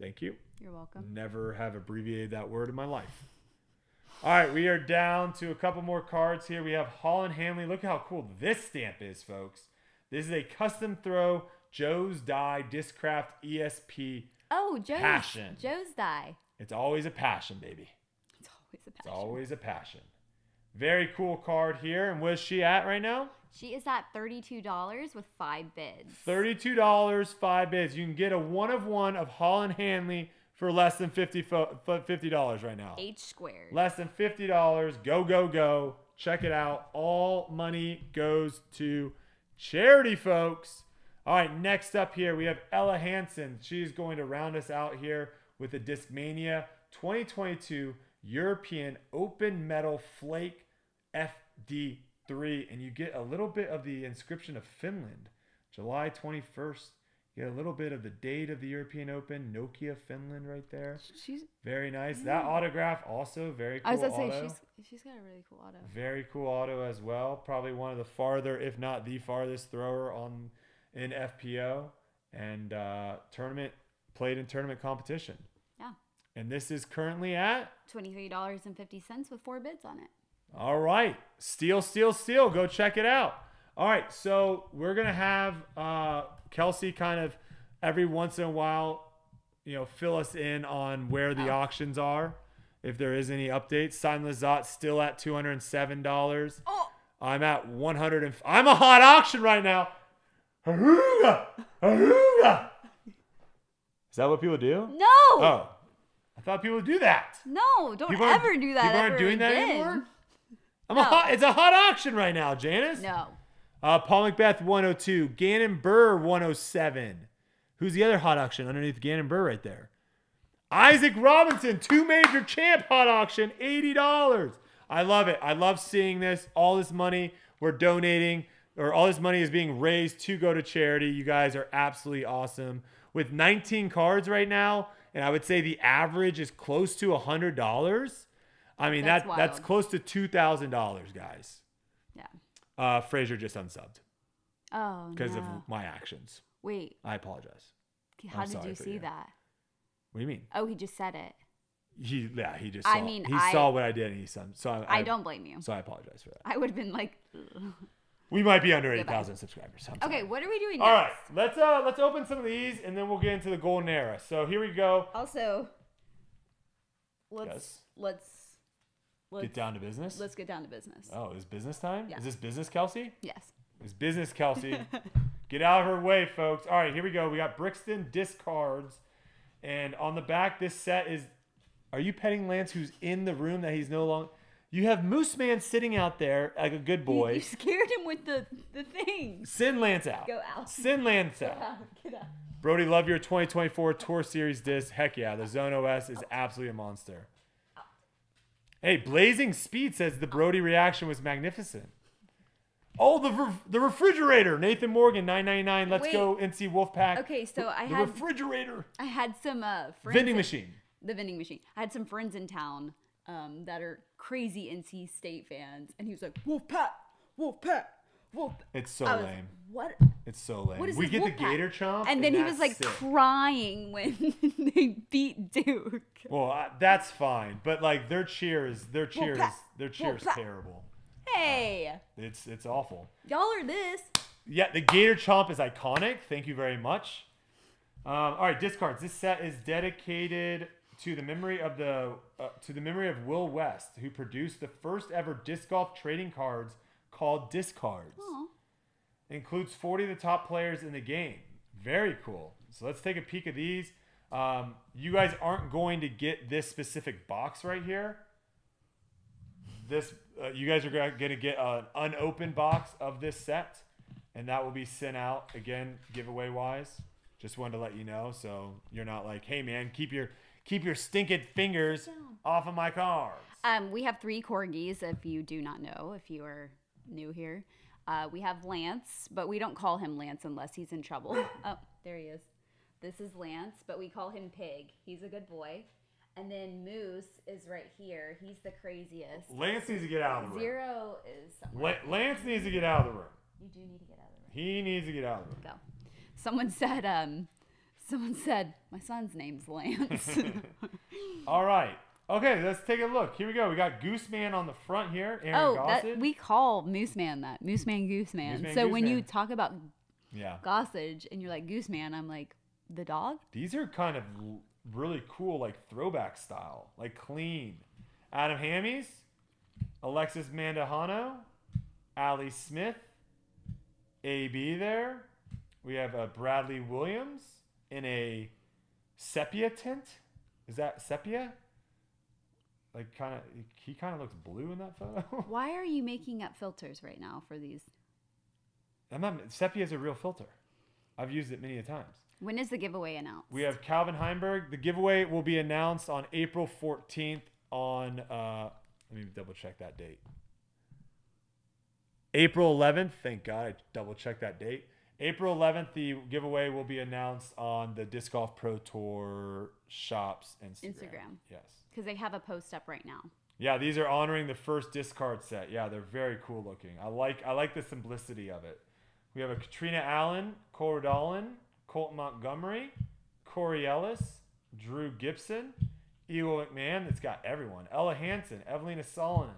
Thank you. You're welcome. Never have abbreviated that word in my life. All right, we are down to a couple more cards here. We have Holyn Handley. Look how cool this stamp is, folks. This is a custom throw Joe's Die Discraft ESP. Oh, Joe's, Passion. Joe's die. It's always a passion, baby. It's always a passion. It's always a passion. Very cool card here. And where's she at right now? She is at $32 with five bids. Thirty-two dollars, five bids. You can get a one of one of Holyn Handley for less than 50 fo- fifty dollars right now. H squared. Less than fifty dollars. Go go go! Check it out. All money goes to charity, folks. All right. Next up here we have Ella Hansen. She's going to round us out here with the Discmania 2022 European Open Metal Flake FD3, and you get a little bit of the inscription of Finland, July 21st. You get a little bit of the date of the European Open, Nokia, Finland, right there. She's. Very nice. That autograph also very cool. I was gonna say she's she's got a really cool auto. Very cool auto as well. Probably one of the farther, if not the farthest thrower on in FPO and uh, tournament played in tournament competition. Yeah, And this is currently at twenty three dollars and fifty cents with four bids on it. All right. Steel, steel, steel. Go check it out. All right. So we're gonna have uh, Kelsey kind of every once in a while, you know, fill us in on where the auctions are. If there is any updates, Sign Lizotte still at two hundred and seven dollars. Oh, I'm at 100 and I'm a hot auction right now. Haruga! Haruga! Is that what people do? no, Oh, I thought people would do that. no! Don't People ever do that. People aren't doing that again. anymore. I'm a hot. It's a hot auction right now, Janice. No, Uh, Paul McBeth 102, Gannon Buhr 107. Who's the other hot auction underneath Gannon Buhr right there? Isaac Robinson, two major champ hot auction, $80. I love it. I love seeing this. All this money we're donating, or all this money is being raised to go to charity. You guys are absolutely awesome. With 19 cards right now, and I would say the average is close to $100. I mean, That's that, that's close to $2,000, guys. yeah. Uh, Frazier just unsubbed Oh because no. of my actions. Wait, I apologize. how I'm did you see you. that? What do you mean? Oh, he just said it. He yeah, he just Saw, I mean, he I- saw what I did and he saw. So I, I, don't blame you. So I apologize for that. I would have been like, "Ugh." (laughs) We might be under eight thousand subscribers. I'm okay, sorry. what are we doing All right, next? let's uh let's open some of these and then we'll get into the golden era. So here we go. Also, let's Yes. let's let's Get down to business. let's get down to business. Oh, is business time? Yeah. Is this business, Kelsey? Yes. It's business, Kelsey. (laughs) Get out of her way, folks. All right, here we go. We got Brixton discards, and on the back, this set is. Are you petting Lance, who's in the room that he's no longer? You have Moose Man sitting out there like a good boy. you scared him with the the thing. Send Lance out. Go out. Send Lance out. Get out. Brodie, love your 2024 Tour Series disc. Heck yeah, the Zone OS is oh. absolutely a monster. Hey, Blazing Speed says the Brodie reaction was magnificent. Oh, the re- the refrigerator. Nathan Morgan, 999. Let's Wait. go NC Wolfpack. Okay, so I the had refrigerator. I had some uh friends Vending in- machine. the vending machine. I had some friends in town um, that are crazy NC State fans, and he was like, "Wolfpack, Wolfpack, Wolf." It's so was, lame. What? It's so lame. What is we get the Wolfpack? Gator chomp. And then he was like sick. crying when (laughs) they beat Duke. Well, uh, that's fine, but like their cheers, their cheers, Wolfpack. their cheers Wolfpack. terrible. Hey, It's it's awful. y'all are this. Yeah, the Gator Chomp is iconic. Thank you very much. Um, all right, discards. This set is dedicated to the memory of the uh, to the memory of Will West, who produced the first ever disc golf trading cards called Discards. Aw. Includes 40 of the top players in the game. Very cool. So let's take a peek of these. Um, you guys aren't going to get this specific box right here. This uh, you guys are going to get an unopened box of this set, and that will be sent out again giveaway wise. Just wanted to let you know, so you're not like, hey man, keep your keep your stinking fingers off of my cards. Um, we have three corgis. If you do not know, if you are new here, uh, we have Lance, but we don't call him Lance unless he's in trouble. (laughs) oh, there he is. This is Lance, but we call him Pig. He's a good boy. And then Moose is right here. He's the craziest. Lance needs to get out of the room. Zero is somewhere. La- Lance needs to get out of the room. You do need to get out of the room. He needs to get out of the room. Go. Someone said, um, someone said, my son's name's Lance. (laughs) All right. Okay, let's take a look. Here we go. We got Gooseman on the front here. Aaron oh, Gossage. that we call Moose Man that. Moose Man, Goose Man. Moose Man, so Goose when you talk about yeah. Gossage and you're like Goose Man, I'm like, the dog? These are kind of really cool, like throwback style, like clean. Adam Hammes. Alexis Mandujano, Ali Smith, AB there. We have uh, Bradley Williams in a sepia tint. Is that sepia? Like kind of, he kind of looks blue in that photo. (laughs) Why are you making up filters right now for these? I'm not. Sepia is a real filter. I've used it many a times. When is the giveaway announced? We have Calvin Heimburg. The giveaway will be announced on April 14th on, uh, let me double check that date. April 11th. Thank God I double checked that date. April 11th, the giveaway will be announced on the Disc Golf Pro Tour shops Instagram. Instagram. Yes. Because they have a post up right now. Yeah, these are honoring the first discard set. Yeah, they're very cool looking. I like I like the simplicity of it. We have a Catrina Allen, Cole Dolan, Colton Montgomery, Corey Ellis, Drew Gibson, Eagle McMahon. That's got everyone. Ella Hansen, Eveliina Salonen,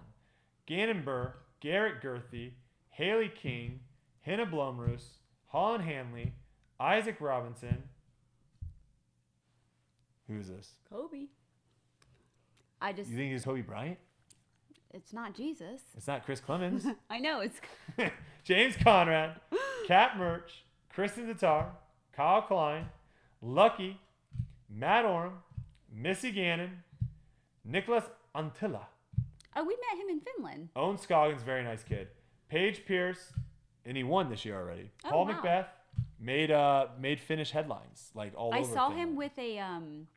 Gannon Buhr, Garrett Gurthie, Hailey King, Hannah Blomroos, Holyn Handley, Isaac Robinson. Who's this? Kobe. I just, You think it's Kobe Bryant? it's not Jesus. It's not Chris Clemens. (laughs) I know it's (laughs) (laughs) James Conrad, Kat Mertsch, Kristin Tattar, Kyle Klein, Lucky, Matt Orum, Missy Gannon, Nicholas Anttila, Oh, we met him in Finland. Ohn Scoggins, very nice kid, Paige Pierce, and he won this year already. Oh, Paul wow. McBeth made uh made Finnish headlines like all I over. saw Finland. him with a um,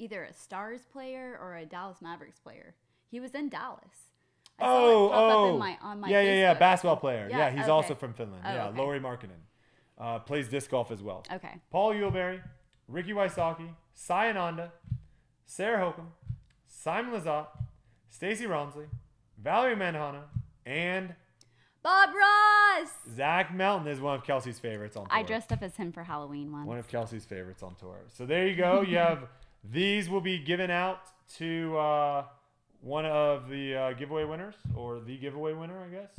either a Stars player or a Dallas Mavericks player. He was in Dallas. I saw Oh, oh, my, on my yeah, yeah, yeah, basketball player. Yeah, Yeah, he's okay. also from Finland. Oh, yeah, okay. Lauri Markkanen. Uh, plays disc golf as well. Okay. Paul Ulibarri, Ricky Wysocki, Sai Ananda, Sarah Hokom, Simon Lizotte, Stacy Ronsley, Valerie Mandujano, and Bob Ross. Zach Melton is one of Kelsey's favorites on tour. I dressed up as him for Halloween once. one of Kelsey's favorites on tour. So there you go. You (laughs) have these will be given out to uh, one of the uh, giveaway winners or the giveaway winner, I guess.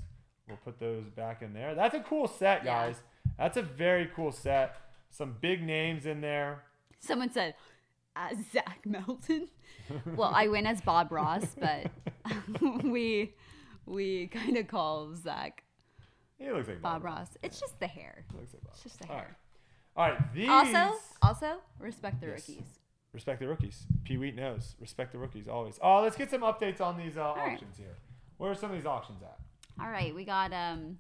We'll put those back in there. That's a cool set, Yeah. guys. That's a very cool set. Some big names in there. Someone said, uh, Zach Melton. (laughs) well, I win as Bob Ross, but (laughs) we we kind of call Zach He looks like Bob Bob. Ross. It's just the hair. He looks like Bob. It's just the All hair. right. All right. These Also, also respect the Yes. rookies. Respect the rookies. Pee Wheat knows. Respect the rookies always. Oh, let's get some updates on these uh, right. auctions here. Where are some of these auctions at? All right, we got um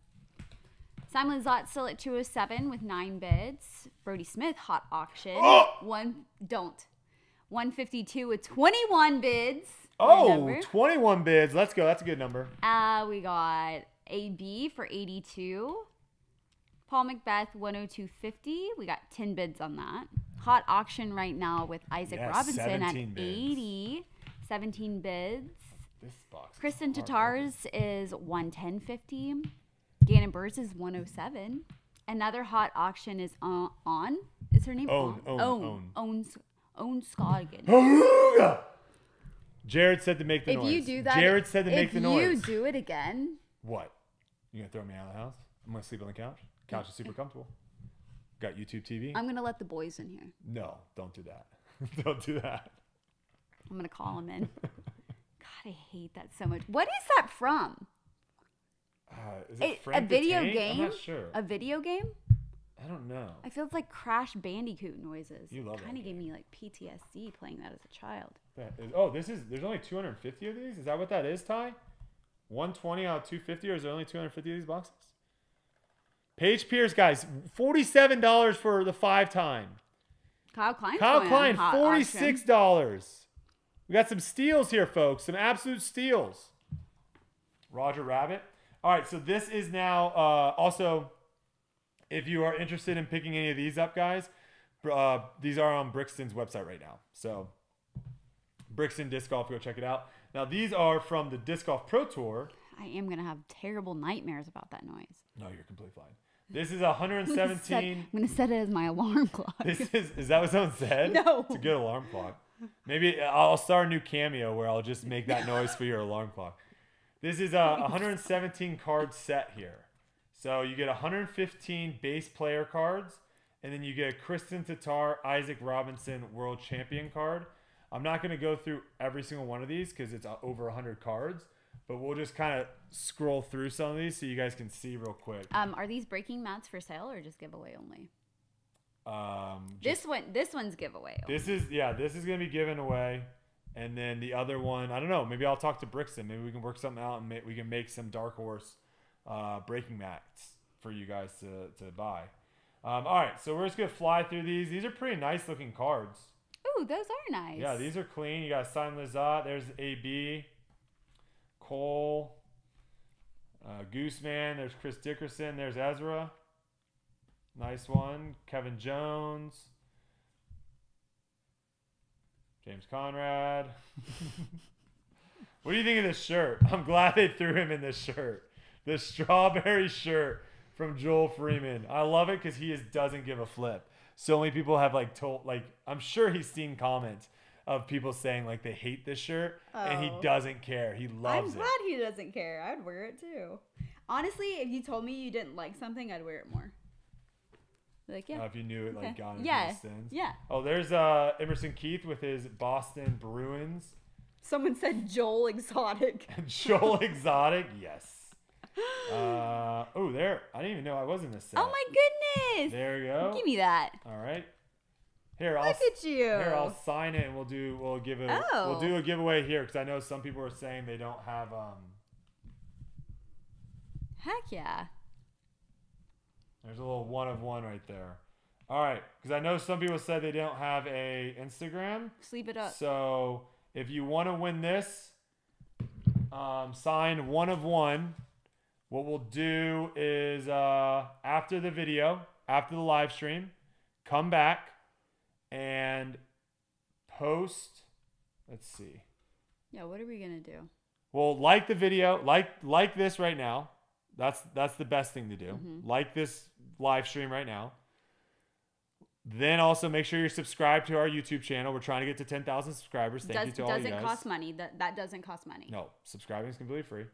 Simon Zott still at 207 with nine bids. Brodie Smith hot auction. (gasps) Oh! One don't. 152 with 21 bids. Oh, 21 bids. Let's go. That's a good number. Uh, we got AB for 82. Paul McBeth 102.50. We got 10 bids on that. Hot auction right now with Isaac Yes, Robinson at 17 bids. 80. 17 bids. This box. Kristin Tattar's is 110.50. Gannon Buhrs is 107. Another hot auction is on. on. Is her name Own, on? own, own. Own, own Scoggin. open. Jared said to make the if noise. you do that, Jared said to make the noise. If you do it again, What? You gonna throw me out of the house? I'm gonna sleep on the couch. Couch is super (laughs) comfortable. Got YouTube TV. I'm gonna let the boys in here. no, don't do that. (laughs) don't do that. I'm gonna call them in. (laughs) God, I hate that so much. What is that from? Uh, is it A, a video game? I'm not sure. A video game? I don't know. I feel it's like Crash Bandicoot noises. You love that Kind of gave me like PTSD playing that as a child. That is- oh, this is. There's only 250 of these. Is that what that is, Ty? 120 out of 250, or is there only 250 of these boxes? Paige Pierce, guys, $47 for the five time. Kyle Klein. Kyle Klein, $46. We got some steals here, folks. Some absolute steals. Roger Rabbit. All right, so this is now uh, also, if you are interested in picking any of these up, guys, uh, these are on Brixton's website right now. So, Brixton Disc Golf, go check it out. Now, these are from the Disc Golf Pro Tour. I am gonna have terrible nightmares about that noise. No, you're completely fine. This is Set- 117. I'm gonna set it as my alarm (laughs) clock. This is is that what someone said? No. It's a good alarm clock. Maybe I'll start a new cameo where I'll just make that noise for your alarm clock. This is a 117 card set here. So you get 115 base player cards, and then you get a Kristin Tattar, Isaac Robinson World Champion card. I'm not going to go through every single one of these because it's uh, over 100 cards, but we'll just kind of scroll through some of these so you guys can see real quick. Um, are these breaking mats for sale or just giveaway only? Um, just- This one, this one's giveaway. only. This is yeah, this is gonna be given away, and then the other one, I don't know. Maybe I'll talk to Brixton. Maybe we can work something out and ma- we can make some dark horse uh, breaking mats for you guys to to buy. Um, all right, so we're just gonna fly through these. These are pretty nice looking cards. Ooh, those are nice. Yeah, these are clean. You got Simon Lizotte. There's AB, Cole, uh, Gooseman. There's Chris Dickerson. There's Ezra. Nice one. Kevin Jones. James Conrad. (laughs) what do you think of this shirt? (laughs) I'm glad they threw him in this shirt. The strawberry shirt from Joel Freeman. I love it because he just doesn't give a flip. So many people have like told like I'm sure he's seen comments of people saying like they hate this shirt and he Oh. doesn't care. He loves it. I'm glad it. he doesn't care. I'd wear it too. Honestly, if you told me you didn't like something, I'd wear it more. like yeah, Uh, if you knew it like Okay. got into Yeah. yeah. Oh, there's uh Emerson Keith with his Boston Bruins. Someone said Joel Exotic. (laughs) Joel (laughs) Exotic, yes. Uh, oh, there. I didn't even know I was in this set. Oh my goodness! There you go. Give me that. All right. Here, I'll Look at you. here I'll sign it and we'll do we'll give a Oh. we'll do a giveaway here because I know some people are saying they don't have um. Heck yeah. There's a little one of one right there. All right, because I know some people said they don't have a Instagram. Sleep it up. So if you want to win this, um, sign one of one. What we'll do is uh, after the video, after the live stream, come back and post. Let's see. Yeah, what are we gonna do? Well, like the video, like like this right now. That's that's the best thing to do. Mm-hmm. Like this live stream right now. Then also make sure you're subscribed to our YouTube channel. We're trying to get to 10,000 subscribers. Thank Does, you to all you doesn't cost money. That that doesn't cost money. No, subscribing is completely free.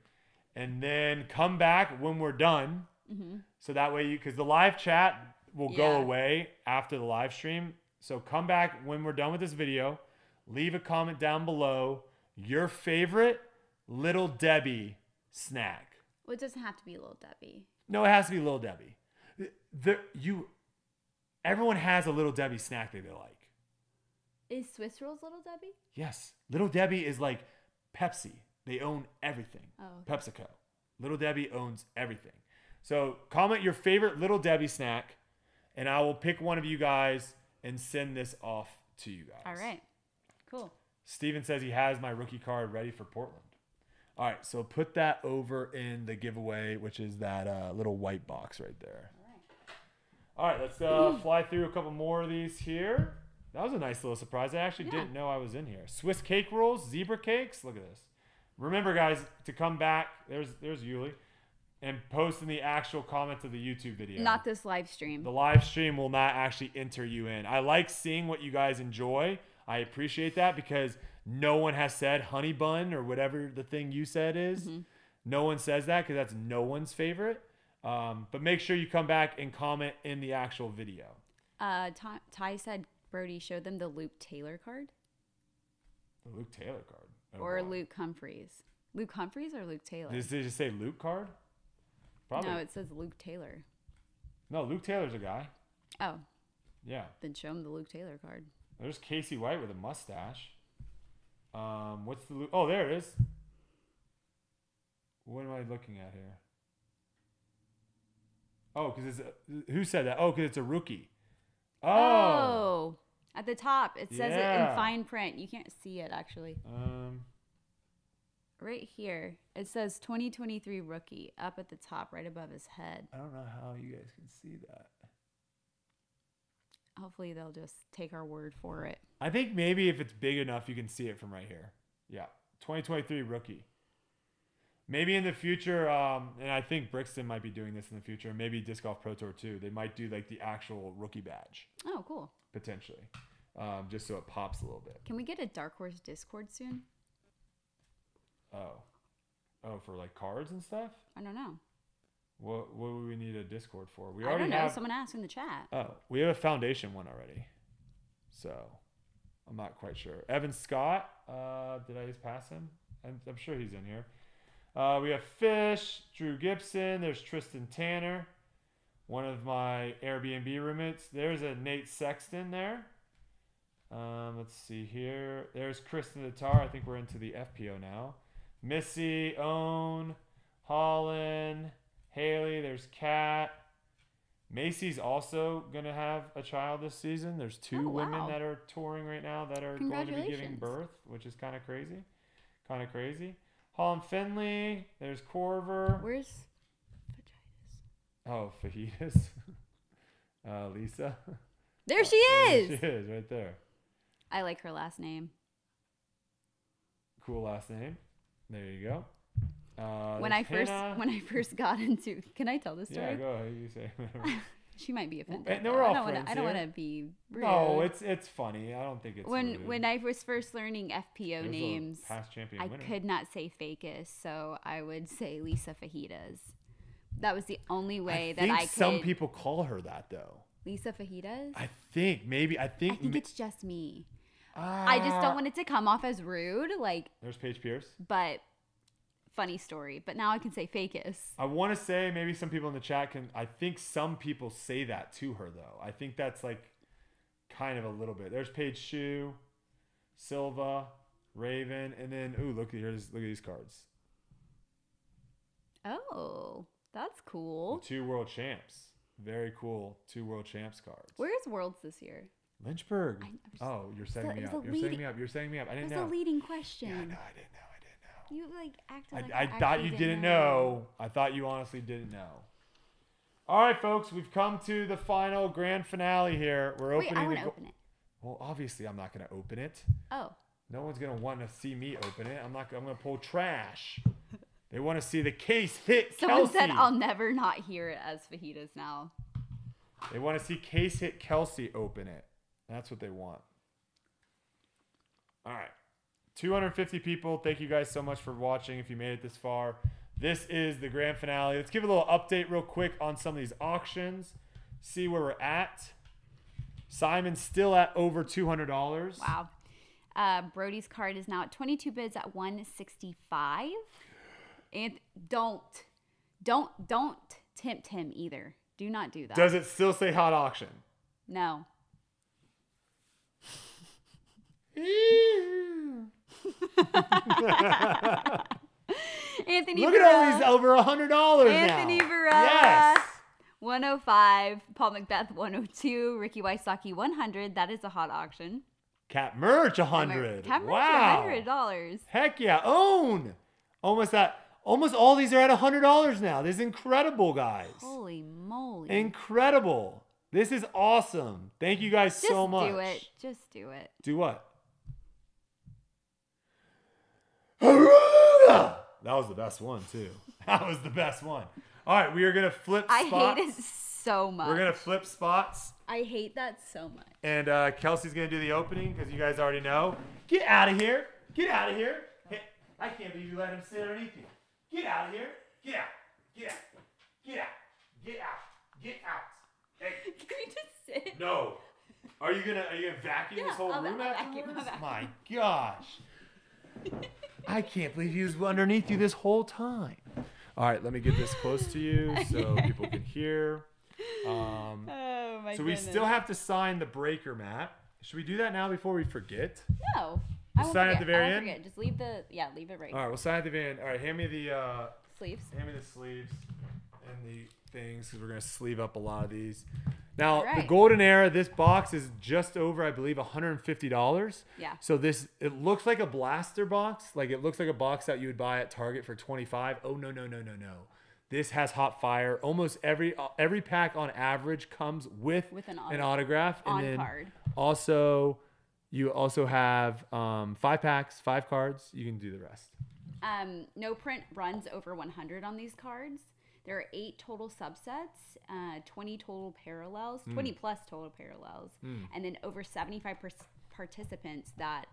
And then come back when we're done. Mm-hmm. So that way you, because the live chat will go away after the live stream. So come back when we're done with this video. Leave a comment down below your favorite Little Debbie snack. Well, it doesn't have to be Little Debbie. No, it has to be Little Debbie. There, you, everyone has a Little Debbie snack that they like. Is Swiss rolls Little Debbie? Yes, Little Debbie is like Pepsi. They own everything. Oh, okay. PepsiCo. Little Debbie owns everything. So comment your favorite Little Debbie snack, and I will pick one of you guys and send this off to you guys. All right. Cool. Steven says he has my rookie card ready for Portland. All right, so put that over in the giveaway, which is that uh, little white box right there. All right, All right, let's uh, fly through a couple more of these here. That was a nice little surprise. I actually Yeah. didn't know I was in here. Swiss cake rolls, zebra cakes. Look at this. Remember, guys, to come back. There's there's Yuli, and post in the actual comments of the YouTube video. Not this live stream. The live stream will not actually enter you in. I like seeing what you guys enjoy. I appreciate that because no one has said honey bun or whatever the thing you said is. No one says that because that's no one's favorite. Um, but make sure you come back and comment in the actual video. Uh, Ty, Ty said Brodie showed them the Luke Taylor card The Luke Taylor card. Oh, or boy. Luke Humphreys. Luke Humphreys or Luke Taylor? Did, it just say Luke card? Probably. no, it says Luke Taylor. No, Luke Taylor's a guy. Oh, Yeah. then show him the Luke Taylor card. There's Casey White with a mustache. Um, what's the Luke? Oh, there it is. What am I looking at here? Oh, because it's a, who said that? Oh, because it's a rookie. Oh. Oh, at the top it says it in fine print. You can't see it actually. Um. Right here, it says 2023 rookie up at the top, right above his head. I don't know how you guys can see that. Hopefully, they'll just take our word for it. I think maybe if it's big enough, you can see it from right here. Yeah, 2023 rookie. Maybe in the future, um, and I think Brixton might be doing this in the future. Maybe Disc Golf Pro Tour too. They might do like the actual rookie badge Oh, cool. potentially, um, just so it pops a little bit. Can we get a Dark Horse Discord soon? Oh, oh, for like cards and stuff. I don't know. What what would we need a Discord for? We I already don't know. have. Someone asked in the chat. Oh, we have a foundation one already, so I'm not quite sure. Evan Scott, uh, did I just pass him? I'm, I'm sure he's in here. Uh, we have Fish, Drew Gibson. There's Tristan Tanner, one of my Airbnb roommates. There's a Nate Sexton there. Um, let's see here. There's Kristen the Tar. I think we're into the FPO now. Missy, Ohn, Holyn, Hailey. There's Kat. Macy's also gonna have a child this season. There's two Oh, women wow. that are touring right now that are going to be giving birth, which is kind of crazy. Kind of crazy. Holland Finley. There's Korver. Where's Oh, fajitas. (laughs) uh, Lisa. There she There is. She is right there. I like her last name. Cool last name. There you go. Uh, when I first Hannah. when I first got into Can I tell this story? yeah, go ahead. You say. (laughs) She might be offended. no, we're all I don't wanna, friends I don't want to be rude. no, it's it's funny. I don't think it's when rude. when I was first learning FPO There's names, past champion I winner. could not say Fajkus, so I would say Lisa Fajitas. That was the only way I that I could. some people call her that though. Lisa Fajitas. I, I think maybe I think. I think ma- it's just me. I just Ah. don't want it to come off as rude, like. There's Paige Pierce. But funny story. But now I can say Fajkus. I want to say maybe some people in the chat can. I think some people say that to her though. I think that's like kind of a little bit. There's Paige Shu, Silva, Raven, and then ooh look at here's look at these cards. Oh, that's The cool. two world champs. Very cool. Two world champs cards. Where's Worlds this year? Lynchburg. I- I was- oh, you're setting a- me up. You're setting me up. You're setting me up. I didn't was know. a leading question. Yeah, no, I didn't know. I didn't know. You like acted like I, I you thought you didn't know. I thought you honestly didn't know. All right, folks, we've come to the final grand finale here. We're Wait, opening I the. want to go- open it. well, obviously, I'm not going to open it. Oh, No one's going to want to see me open it. I'm not. I'm going to pull trash. They want to see the case hit (laughs) Kelsey. someone Kelsey. said I'll never not hear it as fajitas now. They want to see case hit Kelsey open it. That's what they want. All right. 250 people. Thank you guys so much for watching if you made it this far. This is the grand finale. Let's give a little update real quick on some of these auctions. See where we're at. Simon's still at over $200. Wow. Uh, Brodie's card is now at 22 bids at 165. And don't, don't, don't tempt him either. Do not do that. Does it still say hot auction? no. (laughs) Anthony Look at all these over a $100 now. Anthony Barela. Yes. 105. Paul McBeth 102. Ricky Wysocki 100. That is a hot auction. Kat Mertsch 100. Kat Mertsch, wow. $100. Heck yeah, own. Almost at almost all these are at hundred dollars now. This is incredible, guys. Holy moly. Incredible. This is awesome. Thank you guys Just so much. Just do it. Just do it. Do what? That was the best one too. (laughs) That was the best one. All right, we are gonna flip I spots. hate it so much. We're gonna flip spots, I hate that so much. and uh, Kelsey's gonna do the opening because you guys already know. Get out of here! Get out of here! Hey, I can't believe you let him sit underneath you. Get out of here! Get out! Get out! Get out! Get out! Get out! Hey, (laughs) Can we just sit? no. Are you gonna are you gonna vacuum this whole I'll room vacuum, afterwards? I'll vacuum. My gosh. (laughs) I can't believe he was underneath you this whole time. All right, let me get this close to you (laughs) so people can hear. Um, (laughs) Oh my so we still have to sign the breaker mat. Should we do that now before we forget? No. I won't sign at the very end? forget. Just leave the yeah, leave it right. All right, we'll sign at the very end. All right, hand me the uh, Sleeves. hand me the sleeves and the things because we're gonna sleeve up a lot of these. Now the golden era, this box is just over, I believe, $150. Yeah. So this it looks like a blaster box, like it looks like a box that you would buy at Target for 25. Oh no no no no no. This has hot fire. Almost every uh, every pack on average comes with, With an an auto- autograph and on then card. also you also have um, five packs, five cards. You can do the rest. Um, no print runs over 100 on these cards. There are eight total subsets, uh, 20 total parallels, Hmm. 20 plus total parallels, and then over 75 per- participants that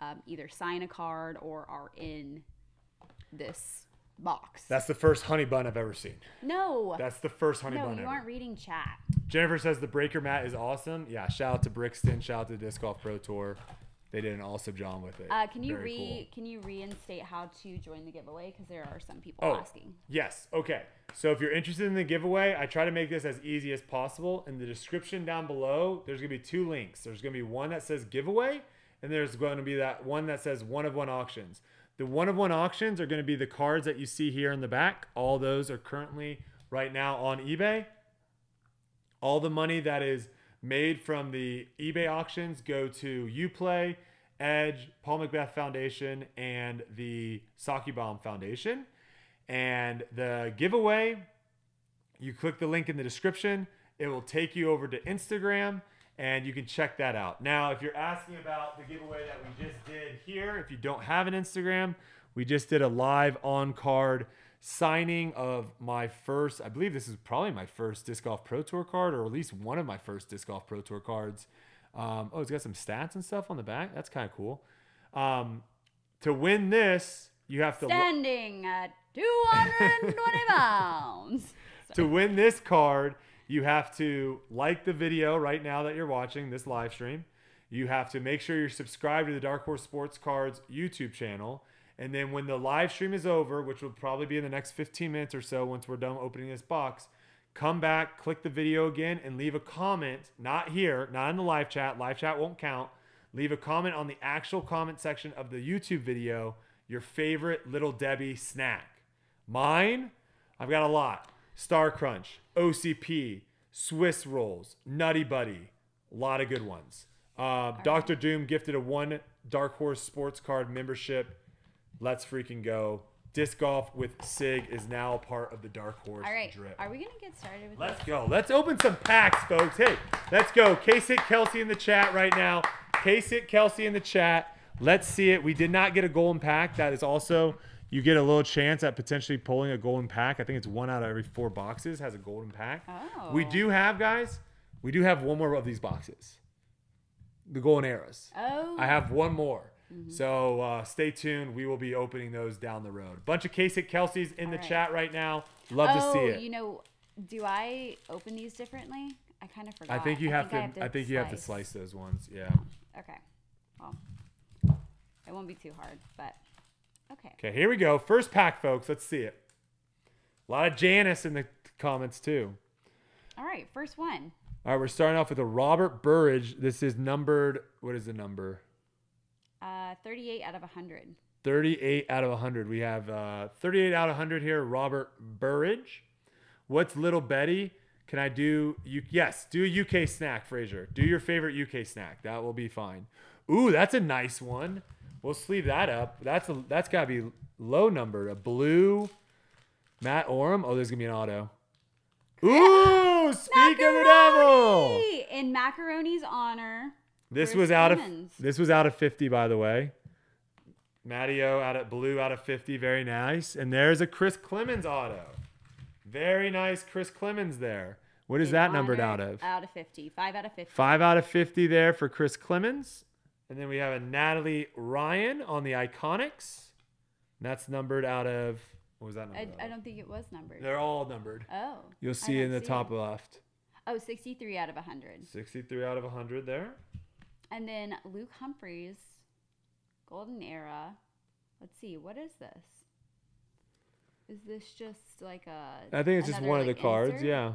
um, either sign a card or are in this box. That's the first honey bun I've ever seen. no, That's the first honey bun. no, you ever. aren't reading chat. Jennifer says the breaker mat is awesome. Yeah, shout out to Brixton, shout out to Disc Golf Pro Tour. They did an also John with it. Uh, can you Very re cool. can you reinstate how to join the giveaway? Because there are some people Oh, asking. yes. Okay. So if you're interested in the giveaway, I try to make this as easy as possible. In the description down below, there's going to be two links. There's going to be one that says giveaway, and there's going to be that one that says one of one auctions. The one of one auctions are going to be the cards that you see here in the back. All those are currently right now on eBay. All the money that is made from the eBay auctions go to Uplay, Edge, Paul McBeth Foundation, and the Sockibomb Foundation. And the giveaway, you click the link in the description. It will take you over to Instagram and you can check that out. Now, if you're asking about the giveaway that we just did here, if you don't have an Instagram, we just did a live on card signing of my first, I believe this is probably my first Disc Golf Pro Tour card, or at least one of my first Disc Golf Pro Tour cards. Um, oh, it's got some stats and stuff on the back. That's kind of cool. Um, to win this, you have to. lo- Standing at 220 (laughs) pounds. (laughs) to win this card, you have to like the video right now that you're watching this live stream. You have to make sure you're subscribed to the Dark Horse Sports Cards YouTube channel. And then when the live stream is over, which will probably be in the next 15 minutes or so once we're done opening this box, come back, click the video again, and leave a comment. Not here, not in the live chat. Live chat won't count. Leave a comment on the actual comment section of the YouTube video, your favorite Little Debbie snack. Mine, I've got a lot. Star Crunch, OCP, Swiss Rolls, Nutty Buddy, a lot of good ones. Uh, Dr. Doom gifted a one Dark Horse Sports Card membership. Let's freaking go. Disc golf with Sig is now part of the Dark Horse All right. drip. Are we going to get started with Let's this? go. Let's open some packs, folks. Hey, let's go. Case Hit Kelsey in the chat right now. Case Hit Kelsey in the chat. Let's see it. We did not get a golden pack. That is also you get a little chance at potentially pulling a golden pack. I think it's one out of every four boxes has a golden pack. Oh. We do have guys. We do have one more of these boxes. The golden eras. Oh. I have one more. So uh, stay tuned. We will be opening those down the road. Bunch of Case Hit Kelsey's in the All right. chat right now. Love oh, to see it. you know, do I open these differently? I kind of forgot. I think you have to. I, I think you have to slice those ones. Yeah. Okay. Well, it won't be too hard, but okay. Okay, here we go. First pack, folks. Let's see it. A lot of Janice in the comments too. All right, first one. All right, we're starting off with a Robert Burridge. This is numbered. What is the number? Uh, 38 out of 100. 38 out of 100. We have uh, 38 out of 100 here. Robert Burridge. What's Little Betty? Can I do you? Yes, do a UK snack, Fraser. Do your favorite UK snack. That will be fine. Ooh, that's a nice one. We'll sleeve that up. That's a that's got to be low number. A blue Matt Orum. Oh, there's gonna be an auto. Ooh, (laughs) speak of the devil. In Macaroni's honor. This was out of this was out of 50 by the way. Matteo out of blue out of 50, very nice. And there's a Chris Clemens auto. Very nice Chris Clemens there. What is that numbered out of? Out of 50. 5 out of 50. 5 out of 50 there for Chris Clemens. And then we have a Natalie Ryan on the Iconics. And that's numbered out of what was that I, number? I don't think it was numbered. They're all numbered. Oh. You'll see in the see top it. left. Oh, 63 out of 100. 63 out of 100 there. And then Luke Humphries, Golden Era. Let's see, what is this? Is this just like a? I think it's just one of the like, cards, insert? yeah.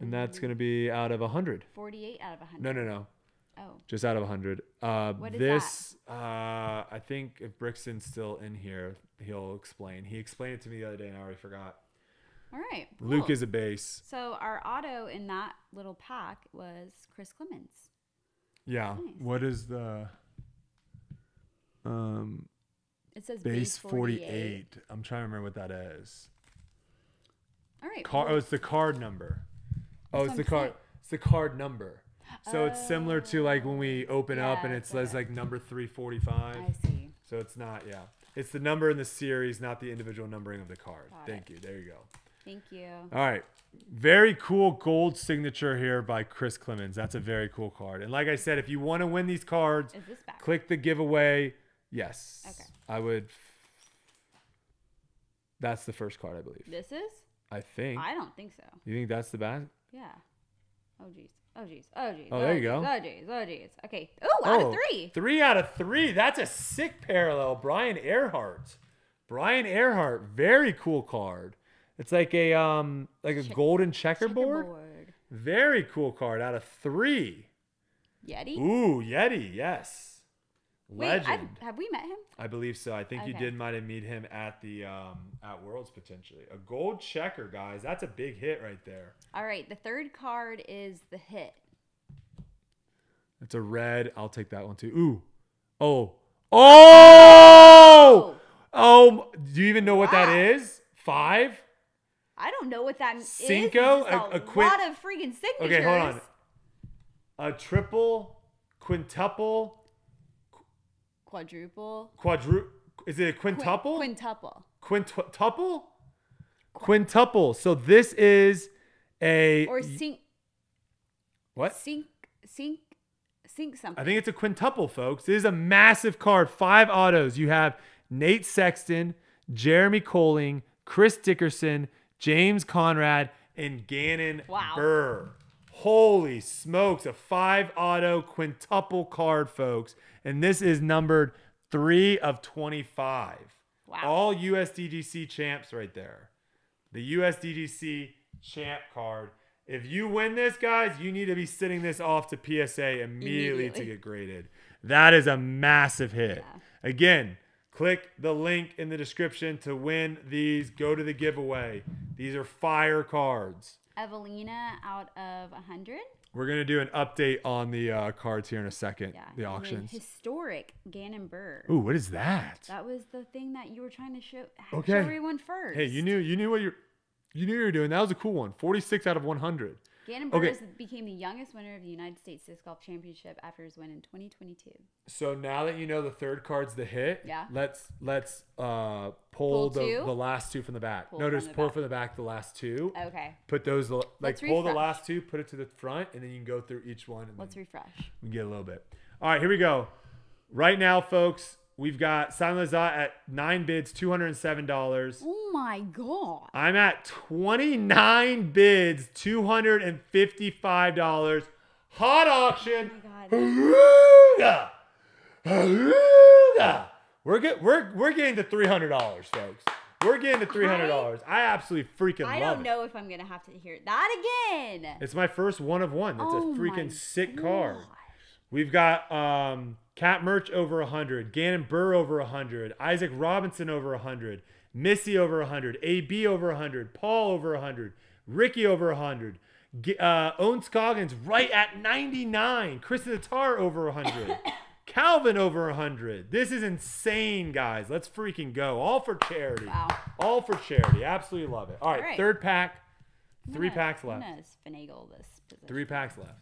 And that's going to be out of 100. 48 out of 100. No, no, no. Oh, Just out of 100. Uh, What is this, uh, I think if Brixton's still in here, he'll explain. He explained it to me the other day and I already forgot. all right. Luke cool. is a base. So our auto in that little pack was Chris Clemens. Yeah. Nice. What is the um, It says base 48? I'm trying to remember what that is. All right. Car- cool. oh, it's the card number. Oh, it's the card. It's the card number. So it's similar to like when we open up and Yeah, it says like number 345. I see. So it's not, yeah. It's the number in the series, not the individual numbering of the card. Got Thank you. There you go. Thank you. All right. Very cool gold signature here by Chris Clemens. That's a very cool card. And like I said, if you want to win these cards, Is this back? click the giveaway. Yes. Okay. I would. That's the first card, I believe. This is? I think. I don't think so. You think that's the back? Yeah. Oh geez. Oh jeez. Oh jeez. Oh, there you jeez, go. Oh jeez. Oh jeez. Okay. Ooh, out Oh, of three. Three out of three. That's a sick parallel. Brian Earhart. Brian Earhart. Very cool card. It's like a um like a golden checkerboard. Checkerboard. Very cool card out of three. Yeti. Ooh, Yeti, yes. Wait, Legend. I've, have we met him? I believe so. I think you Okay. did might have meet him at the um at Worlds potentially. A gold checker, guys. That's a big hit right there. All right. The third card is the hit. It's a red. I'll take that one too. Ooh. Oh. Oh! Oh, do you even know what that Wow. is? Five? I don't know what that is. Cinco? It's just A- a, a quin- lot of freaking signatures. Okay, hold on. A triple, quintuple, Quadruple. quadru is it a Quin- quintuple? Quintuple. Quintuple? Quintuple. So this is a Or sync. what? Sync. Sync. Sync something. I think it's a quintuple, folks. This is a massive card. Five autos. You have Nate Sexton, Jeremy Koling, Chris Dickerson, James Conrad, and Gannon Wow. Buhr. Holy smokes. A five auto quintuple card, folks. And this is numbered three of 25. Wow. All USDGC champs right there. The USDGC champ card. If you win this, guys, you need to be sending this off to PSA immediately, to get graded. That is a massive hit. Yeah. Again, click the link in the description to win these. Go to the giveaway. These are fire cards. Eveliina out of 100. We're going to do an update on the uh, cards here in a second, Yeah. the auctions. historic Gannon Buhr. Ooh, what is that? That was the thing that you were trying to show, Okay. show everyone first. Hey, you knew you knew what you're you knew you were doing. That was a cool one. 46 out of 100. Gannon Okay. is- became the youngest winner of the United States Disc Golf Championship after his win in 2022. So now that you know the third card's the hit, Yeah. let's let's uh pull, Pull the, the last two from the back. Pull no, just pull back. from the back the last two. Okay, Put those like Let's pull the last two, put it to the front, and then you can go through each one and let's refresh. we get a little bit. All right, here we go. Right now, folks, we've got Simon Lizotte at nine bids, two hundred and seven dollars. Oh my god! I'm at 29 bids, $255. Hot auction. Oh my Hallelujah. Hallelujah. We're get, we're we're getting to $300, folks. We're getting to $300. I absolutely freaking love. I don't it. know if I'm gonna have to hear that again. It's my first one of one. It's Oh a freaking sick card. gosh. We've got um, Kat Mertsch over 100, Gannon Buhr over 100, Isaac Robinson over 100, Missy over 100, AB over 100, Paul over 100, Ricky over 100, G- uh, Ohn Scoggins right at 99, Chris Tattar over 100, (coughs) Calvin over 100. This is insane, guys. Let's freaking go. All for charity. Wow. All for charity. Absolutely love it. All right, All right. third pack. Three gonna- packs I'm left. gonna finagle this position. Three packs left.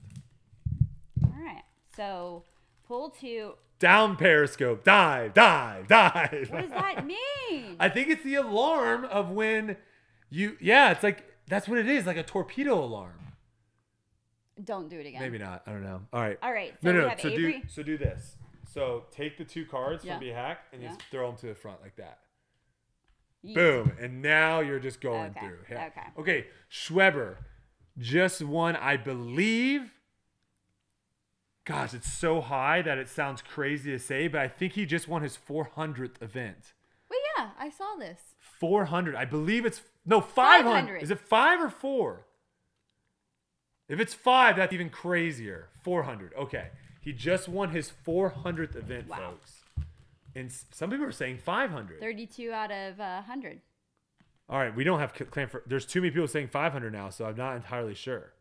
All right. So pull two. Down periscope. Dive, dive, dive. What does that (laughs) mean? I think it's the alarm of when you, yeah, it's like, that's what it is, like a torpedo alarm. Don't do it again. Maybe not. I don't know. All right. All right. So No, we no. have So do, so do this. So take the two cards Yeah. from hack and just throw them to the front like that. Yeet. Boom. And now you're just going Okay, through. Yeah. okay. Okay. Schweber just won, I believe. Gosh, it's so high that it sounds crazy to say, but I think he just won his 400th event. Wait, yeah, I saw this. 400. I believe it's no 500. 500. Is it 5 or 4? If it's 5, that's even crazier. 400. Okay. He just won his 400th event, Wow. folks. And some people are saying 500. 32 out of uh, 100. All right, we don't have c- for there's too many people saying 500 now, so I'm not entirely sure.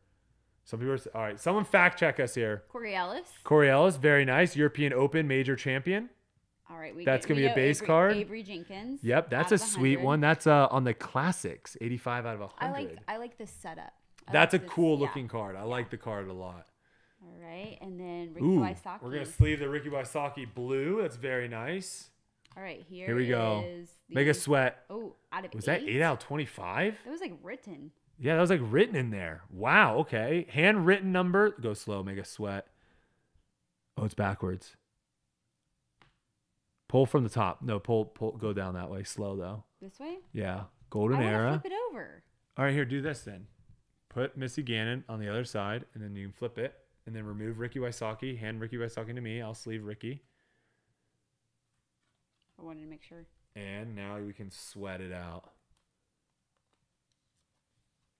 Some people are All right, someone fact check us here. Corey Ellis. Corey Ellis, very nice. European Open major champion. All right, we That's get- gonna we be a base Avery, card. Avery Jenkins. Yep, that's a sweet one. That's uh on the classics, 85 out of 100. I like I like the setup. I That's a like this- cool yeah. looking card. I like the card a lot. All right, and then Ricky Ooh, Wysocki. we're gonna sleeve the Ricky Wysocki blue. That's very nice. All right, here, Here we go. is Make a sweat. Oh, out of Was eight? that eight out of twenty-five? It was like written. Yeah, that was like written in there. Wow. Okay, handwritten number. Go slow. Make a sweat. Oh, it's backwards. Pull from the top. No, pull, pull. Go down that way. Slow though. This way. Yeah. Golden I era. flip it over. All right, here. Do this then. put Missy Gannon on the other side, and then you can flip it, and then remove Ricky Wysocki. Hand Ricky Wysocki to me. I'll sleeve Ricky, I wanted to make sure. and now we can sweat it out.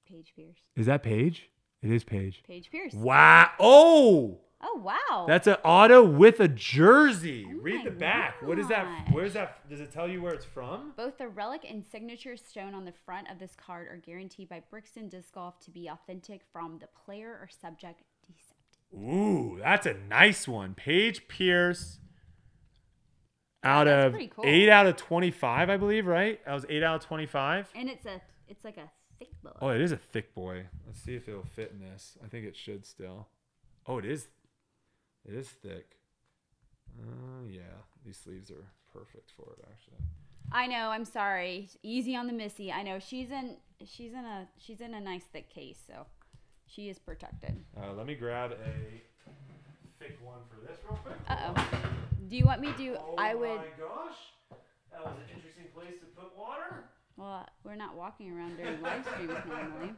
Paige Pierce. Is that Paige? It is Paige. Paige Pierce. Wow! Oh, Oh wow. that's an auto with a jersey. Oh Read the back. What is that? Where's that? Does it tell you where it's from? Both the relic and signature stone on the front of this card are guaranteed by Brixton Disc Golf to be authentic from the player or subject decepted. Ooh, that's a nice one. Paige Pierce. Out of cool. eight out of twenty-five, I believe, right? That was eight out of twenty-five. And it's a it's like a thick boy. Oh, it is a thick boy. Let's see if it'll fit in this. I think it should still. Oh, it is. It is thick. Uh, yeah, these sleeves are perfect for it, actually. I know, I'm sorry. Easy on the Missy. I know she's in she's in a she's in a nice thick case, so she is protected. Uh, let me grab a thick one for this real quick. Uh oh. Do you want me to? Oh I would. Oh my gosh, that was an interesting place to put water. Well, we're not walking around during live streams normally.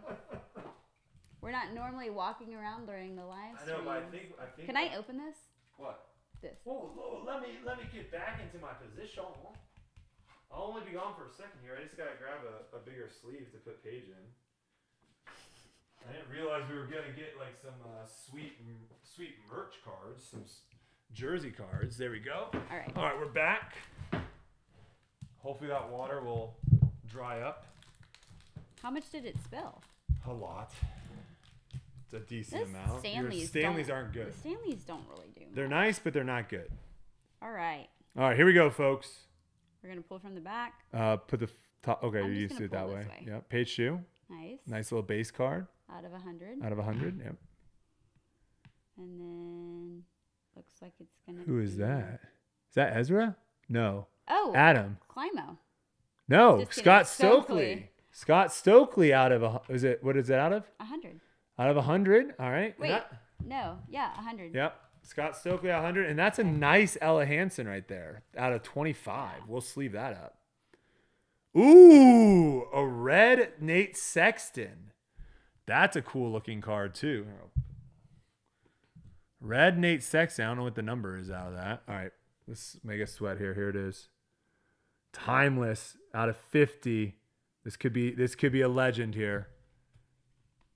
We're not normally walking around during the live I stream. know, but I think I think. Can I open this? What? This. Whoa, whoa, let me let me get back into my position. I'll only be gone for a second here. I just gotta grab a, a bigger sleeve to put Paige in. I didn't realize we were gonna get like some uh, sweet sweet merch cards, some s- jersey cards. There we go. All right. All right, we're back. Hopefully that water will dry up How much did it spill? a lot. It's a decent amount. Your Stanleys. Stanleys aren't good. The Stanleys don't really do. They're much. nice, but they're not good. All right. All right, here we go, folks. We're gonna pull from the back. Uh, put the top. Okay, I'm you just used to it that way. way. Yep. Page two. Nice. Nice little base card Out of a hundred. out of a hundred. Yep. And then looks like it's gonna. Who is that? Is that Ezra? No. Oh, Adam. Climo. No. Just kidding. Scott Stokely. Stokely. Scott Stokely out of a. Is it? What is it out of? A hundred. Out of a hundred. All right. Wait. that- No. Yeah, a hundred. Yep. Scott Stokely out of hundred, and that's a nice Ella Hansen right there. Out of twenty-five, we'll sleeve that up. Ooh, a red Nate Sexton. That's a cool looking card too. Red Nate Sexton. I don't know what the number is out of that. All right, let's make a sweat here. Here it is. Timeless out of fifty. This could be this could be a legend here.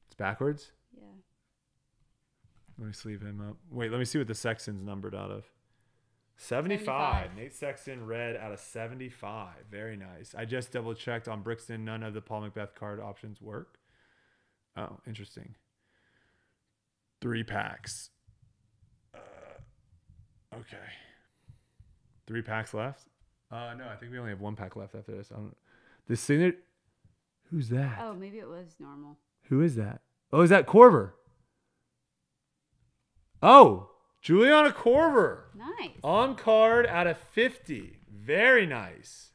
It's backwards. Yeah. Let me sleeve him up. Wait, let me see what the Sexton's numbered out of. 75. 75. Nate Sexton red out of 75. Very nice. I just double checked on Brixton. None of the Paul McBeth card options work. Oh, interesting. Three packs. Uh, okay. Three packs left? Uh, no, I think we only have one pack left after this. I don't, the signature. Who's that? Oh, maybe it was normal. Who is that? Oh, is that Korver? Oh, Juliana Korver Nice. on card out of 50. Very nice.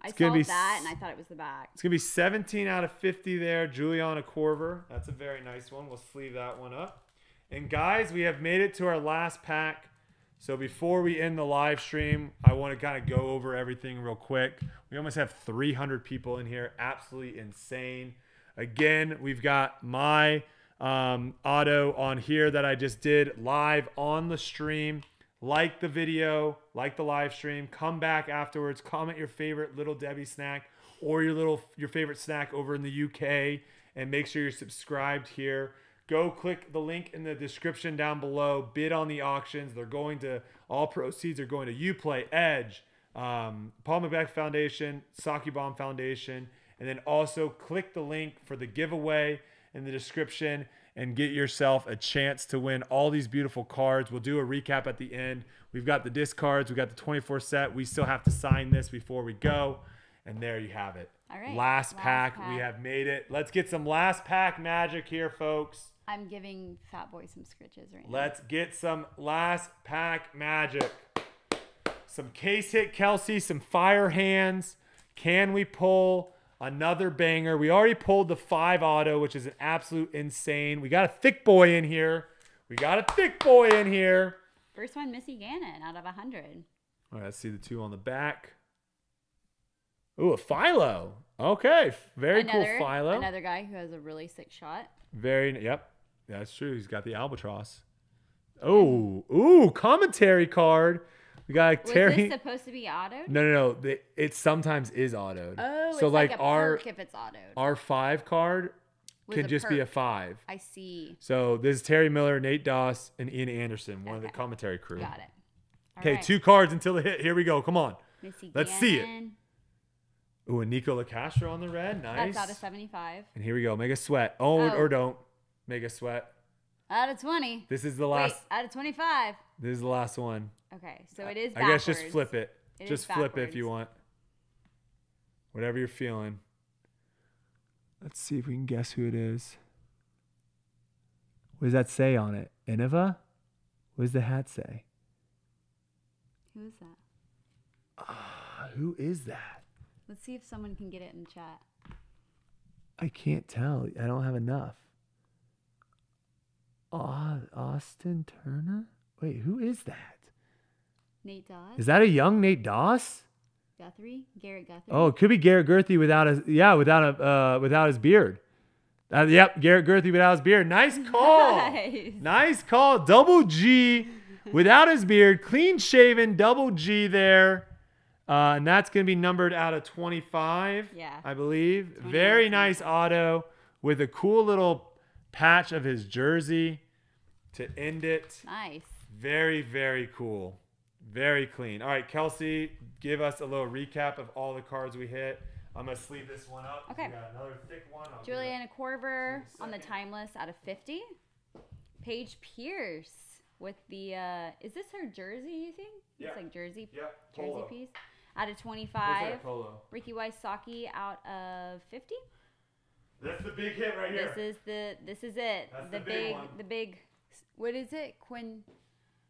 I gonna saw be that and I thought it was the back. It's going to be 17 out of 50 there. Juliana Korver. That's a very nice one. We'll sleeve that one up. And guys, we have made it to our last pack. So before we end the live stream, I want to kind of go over everything real quick. We almost have 300 people in here. Absolutely insane. Again, we've got my um, auto on here that I just did live on the stream. Like the video, like the live stream. Come back afterwards. Comment your favorite Little Debbie snack or your little your favorite snack over in the UK, and make sure you're subscribed here. Go click the link in the description down below. Bid on the auctions. They're going to all proceeds are going to UPlay, Edge, um, Paul McBeth Foundation, Sockibomb Foundation, and then also click the link for the giveaway in the description and get yourself a chance to win all these beautiful cards. We'll do a recap at the end. We've got the discards, we've got the 24 set. We still have to sign this before we go. And there you have it. All right, Last, last pack. We have made it. Let's get some last pack magic here, folks. I'm giving Fat Boy some scritches right now. Let's get some last pack magic. Some case hit Kelsey, some fire hands. Can we pull another banger? We already pulled the five auto, which is an absolute insane. We got a thick boy in here. We got a thick boy in here. First one, Missy Gannon out of a hundred. All right, let's see the two on the back. Ooh, a Philo. Okay, very another, cool Philo. Another guy who has a really sick shot. Very. Yep. That's true. He's got the albatross. Oh, ooh, commentary card. We got Was Terry. this supposed to be autoed? no, no, no. The, it sometimes is autoed. Oh, so it's like, like, a our perk if it's autoed. our five card Was can a just be a perk. five. I see. So this is Terry Miller, Nate Doss, and Ian Anderson, one of the Okay. commentary crew. Got it. All Okay, right. two cards until the hit. Here we go. Come on. Missy let's see it. Gannon. Ooh, and Nico Locastro on the red. Nice. That's out of 75. and here we go. Make a sweat. Oh, Oh. or don't. Make a sweat. Out of 20. This is the last. Wait, last. out of 25. This is the last one. Okay, so it is I guess just flip it. It is just flip it if you want. Whatever you're feeling. Let's see if we can guess who it is. What does that say on it? Innova? What does the hat say? Who is that? Uh, who is that? Let's see if someone can get it in chat. I can't tell. I don't have enough. Au- Austin Turner? Wait, who is that? Nate Doss. Is that a young Nate Doss? Gurthie? Garrett Gurthie? Oh, it could be Garrett Gurthie without his yeah, without a uh, without his beard. Uh, yep, Garrett Gurthie without his beard. Nice (laughs) call. Nice. Nice call. Double G without his beard, clean shaven, double G there. Uh, and that's going to be numbered out of 25, Yeah. I believe. 29, Very nice auto with a cool little patch of his jersey to end it. Nice. Very, very cool. Very clean. All right, Kelsey, give us a little recap of all the cards we hit. I'm going to sleeve this one up. Okay. We got another thick one. I'll Juliana Korver Give me a on the timeless out of 50. Paige Pierce with the, uh, is this her jersey, you think? Yeah. It's like jersey, Yep, jersey piece. Out of 25. like a polo. Ricky Wysocki out of 50. That's the big hit right here. This is the, this is it. That's the the big big, one. the big, what is it? Quin,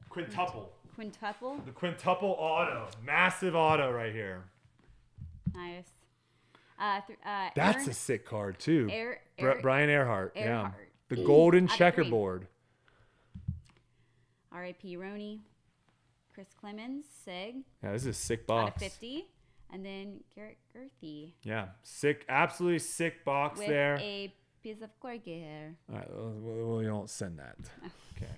Quintuple. quintuple? The quintuple auto. Massive auto right here. Nice. Uh, th- uh, That's Aaron- a sick card, too. Air, Bri- Air, Brian Earhart. Yeah. The golden Out checkerboard. R.I.P. Roni. Chris Clemens, Sig, Yeah, this is a sick out of box. 50. And then Garrett Gurthie Yeah, sick, absolutely sick box with there. a piece of corgi hair. All right, well, we don't send that. (laughs) Okay.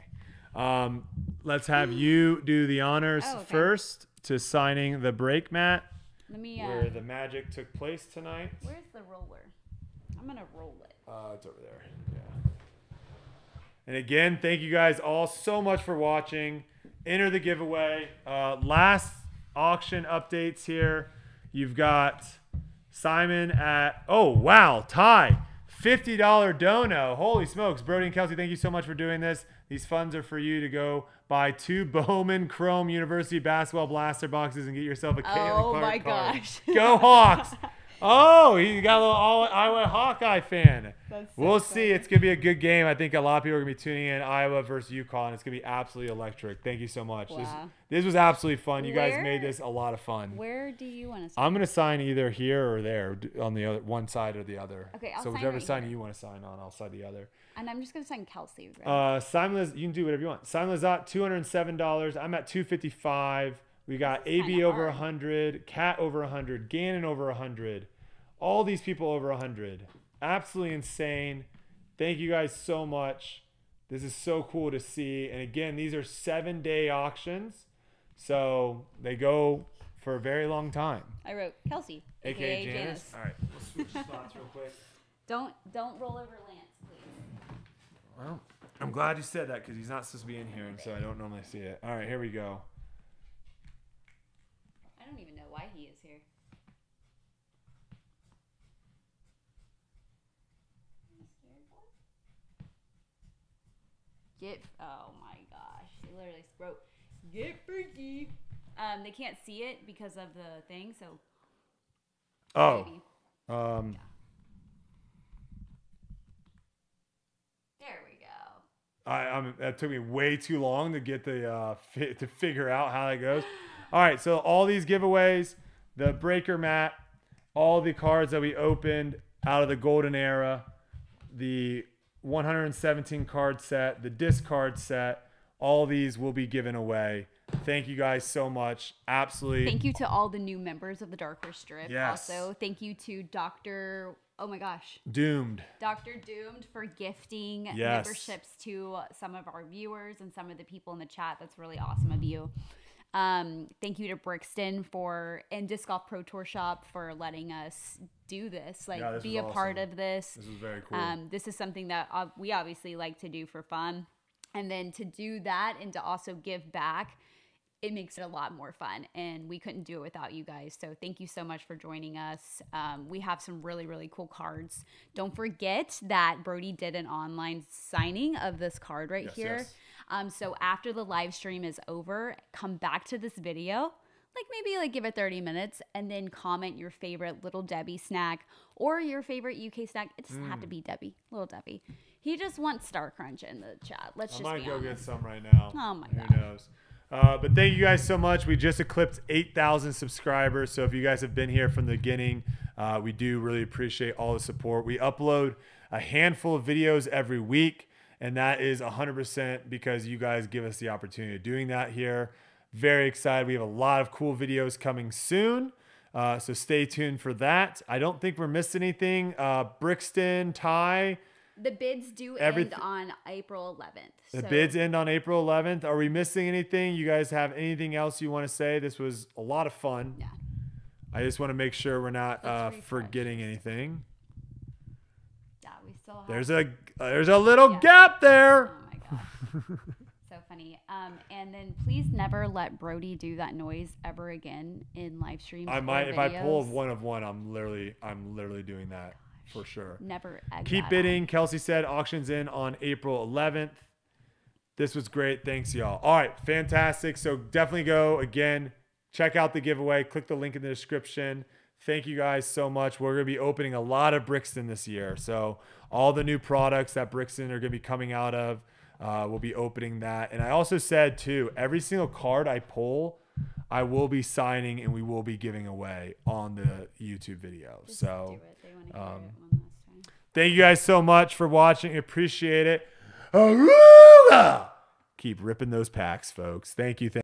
Um, let's have you do the honors Oh, okay. first to signing the break mat Let me, uh, where the magic took place tonight. where's the roller? I'm going to roll it. Uh, it's over there. Yeah. And again, thank you guys all so much for watching. Enter the giveaway. Uh, last auction updates here. You've got Simon at oh wow Ty fifty dollar dono. Holy smokes, Brodie and Kelsey, thank you so much for doing this. These funds are for you to go buy two (laughs) Bowman Chrome University basketball blaster boxes and get yourself a Caitlin Oh Clark my card. gosh. Go Hawks! (laughs) Oh, he got a little Iowa Hawkeye fan. So we'll funny. see. It's gonna be a good game. I think a lot of people are gonna be tuning in. Iowa versus UConn. It's gonna be absolutely electric. Thank you so much. This, Wow. this was absolutely fun. You guys made this a lot of fun. Where do you want to sign? I'm gonna sign either here or there, on the other one side or the other. Okay, I'll so sign whichever right side you want to sign on, I'll sign the other. and I'm just going to sign Kelsey. Right? Uh, Simon, Liz, you can do whatever you want. Simon Lizotte, two hundred and seven dollars. I'm at two fifty five. We got This AB over hard. hundred, Cat over hundred, Gannon over hundred, all these people over hundred. Absolutely insane. Thank you guys so much. This is so cool to see. And again, these are seven day auctions, so they go for a very long time. I wrote Kelsey, AKA, aka, Janice. Janice. All right, we'll switch spots real quick. Don't don't roll over Lance, please. Well, I'm glad you said that because he's not supposed to be in here, and so I don't normally see it. All right, here we go. I don't even know why he is here. Get oh my gosh, he literally wrote get freaky. Um, they can't see it because of the thing, so Oh, maybe. um, There we go. I, I'm, that took me way too long to get the uh, fi- to figure out how that goes. (gasps) (laughs) All right, so all these giveaways, the breaker mat, all the cards that we opened out of the golden era, the 117 card set, the discard set, all these will be given away. thank you guys so much. Absolutely. Thank you to all the new members of the Dark Horse Strip. Yes. Also, thank you to Dr. Oh my gosh. Doomed. Dr. Doomed for gifting Yes. memberships to some of our viewers and some of the people in the chat. That's really awesome of you. Um, thank you to Brixton for and Disc Golf Pro Tour Shop for letting us do this, like Yeah, this be a was part of this. This is very cool. Um, this is something that uh, we obviously like to do for fun. And then to do that and to also give back, it makes it a lot more fun. And we couldn't do it without you guys. So thank you so much for joining us. Um, we have some really, really cool cards. Don't forget that Brodie did an online signing of this card right Yes, here. yes. Um, so after the live stream is over, come back to this video like maybe like give it 30 minutes and then comment your favorite little debbie snack or your favorite uk snack it doesn't have to be debbie little debbie he just wants star crunch in the chat let's I just might go honest. get some right now. Oh my Who God. knows? Uh, but thank you guys so much. We just eclipsed 8,000 subscribers. So if you guys have been here from the beginning, uh, we do really appreciate all the support. We upload a handful of videos every week, and that is 100% because you guys give us the opportunity of doing that here. Very excited. We have a lot of cool videos coming soon. Uh, so stay tuned for that. I don't think we're missing anything. Uh, Brixton, Ty, the bids do Everyth- end on april 11th the so bids end on April 11th. Are we missing anything? You guys have anything else you want to say? This was a lot of fun. yeah I just want to make sure we're not uh, forgetting anything. yeah we still have There's a there's a little Yeah. gap there. oh my god so funny um and then please never let brodie do that noise ever again in live streams I might if I pull one of one, I'm literally I'm literally doing that for sure. never Keep that on. bidding. Kelsey said auctions in on April 11th. This was great. Thanks, y'all. All right, fantastic. So definitely go again. Check out the giveaway. Click the link in the description. Thank you guys so much. We're going to be opening a lot of Brixton this year. So all the new products that Brixton are going to be coming out of, uh, we'll be opening that. And I also said too, every single card I pull, I will be signing and we will be giving away on the YouTube video. Just so. do it. They wanna hear um, it one last time. Thank you guys so much for watching. Appreciate it. Aruga! Keep ripping those packs, folks. Thank you. Thank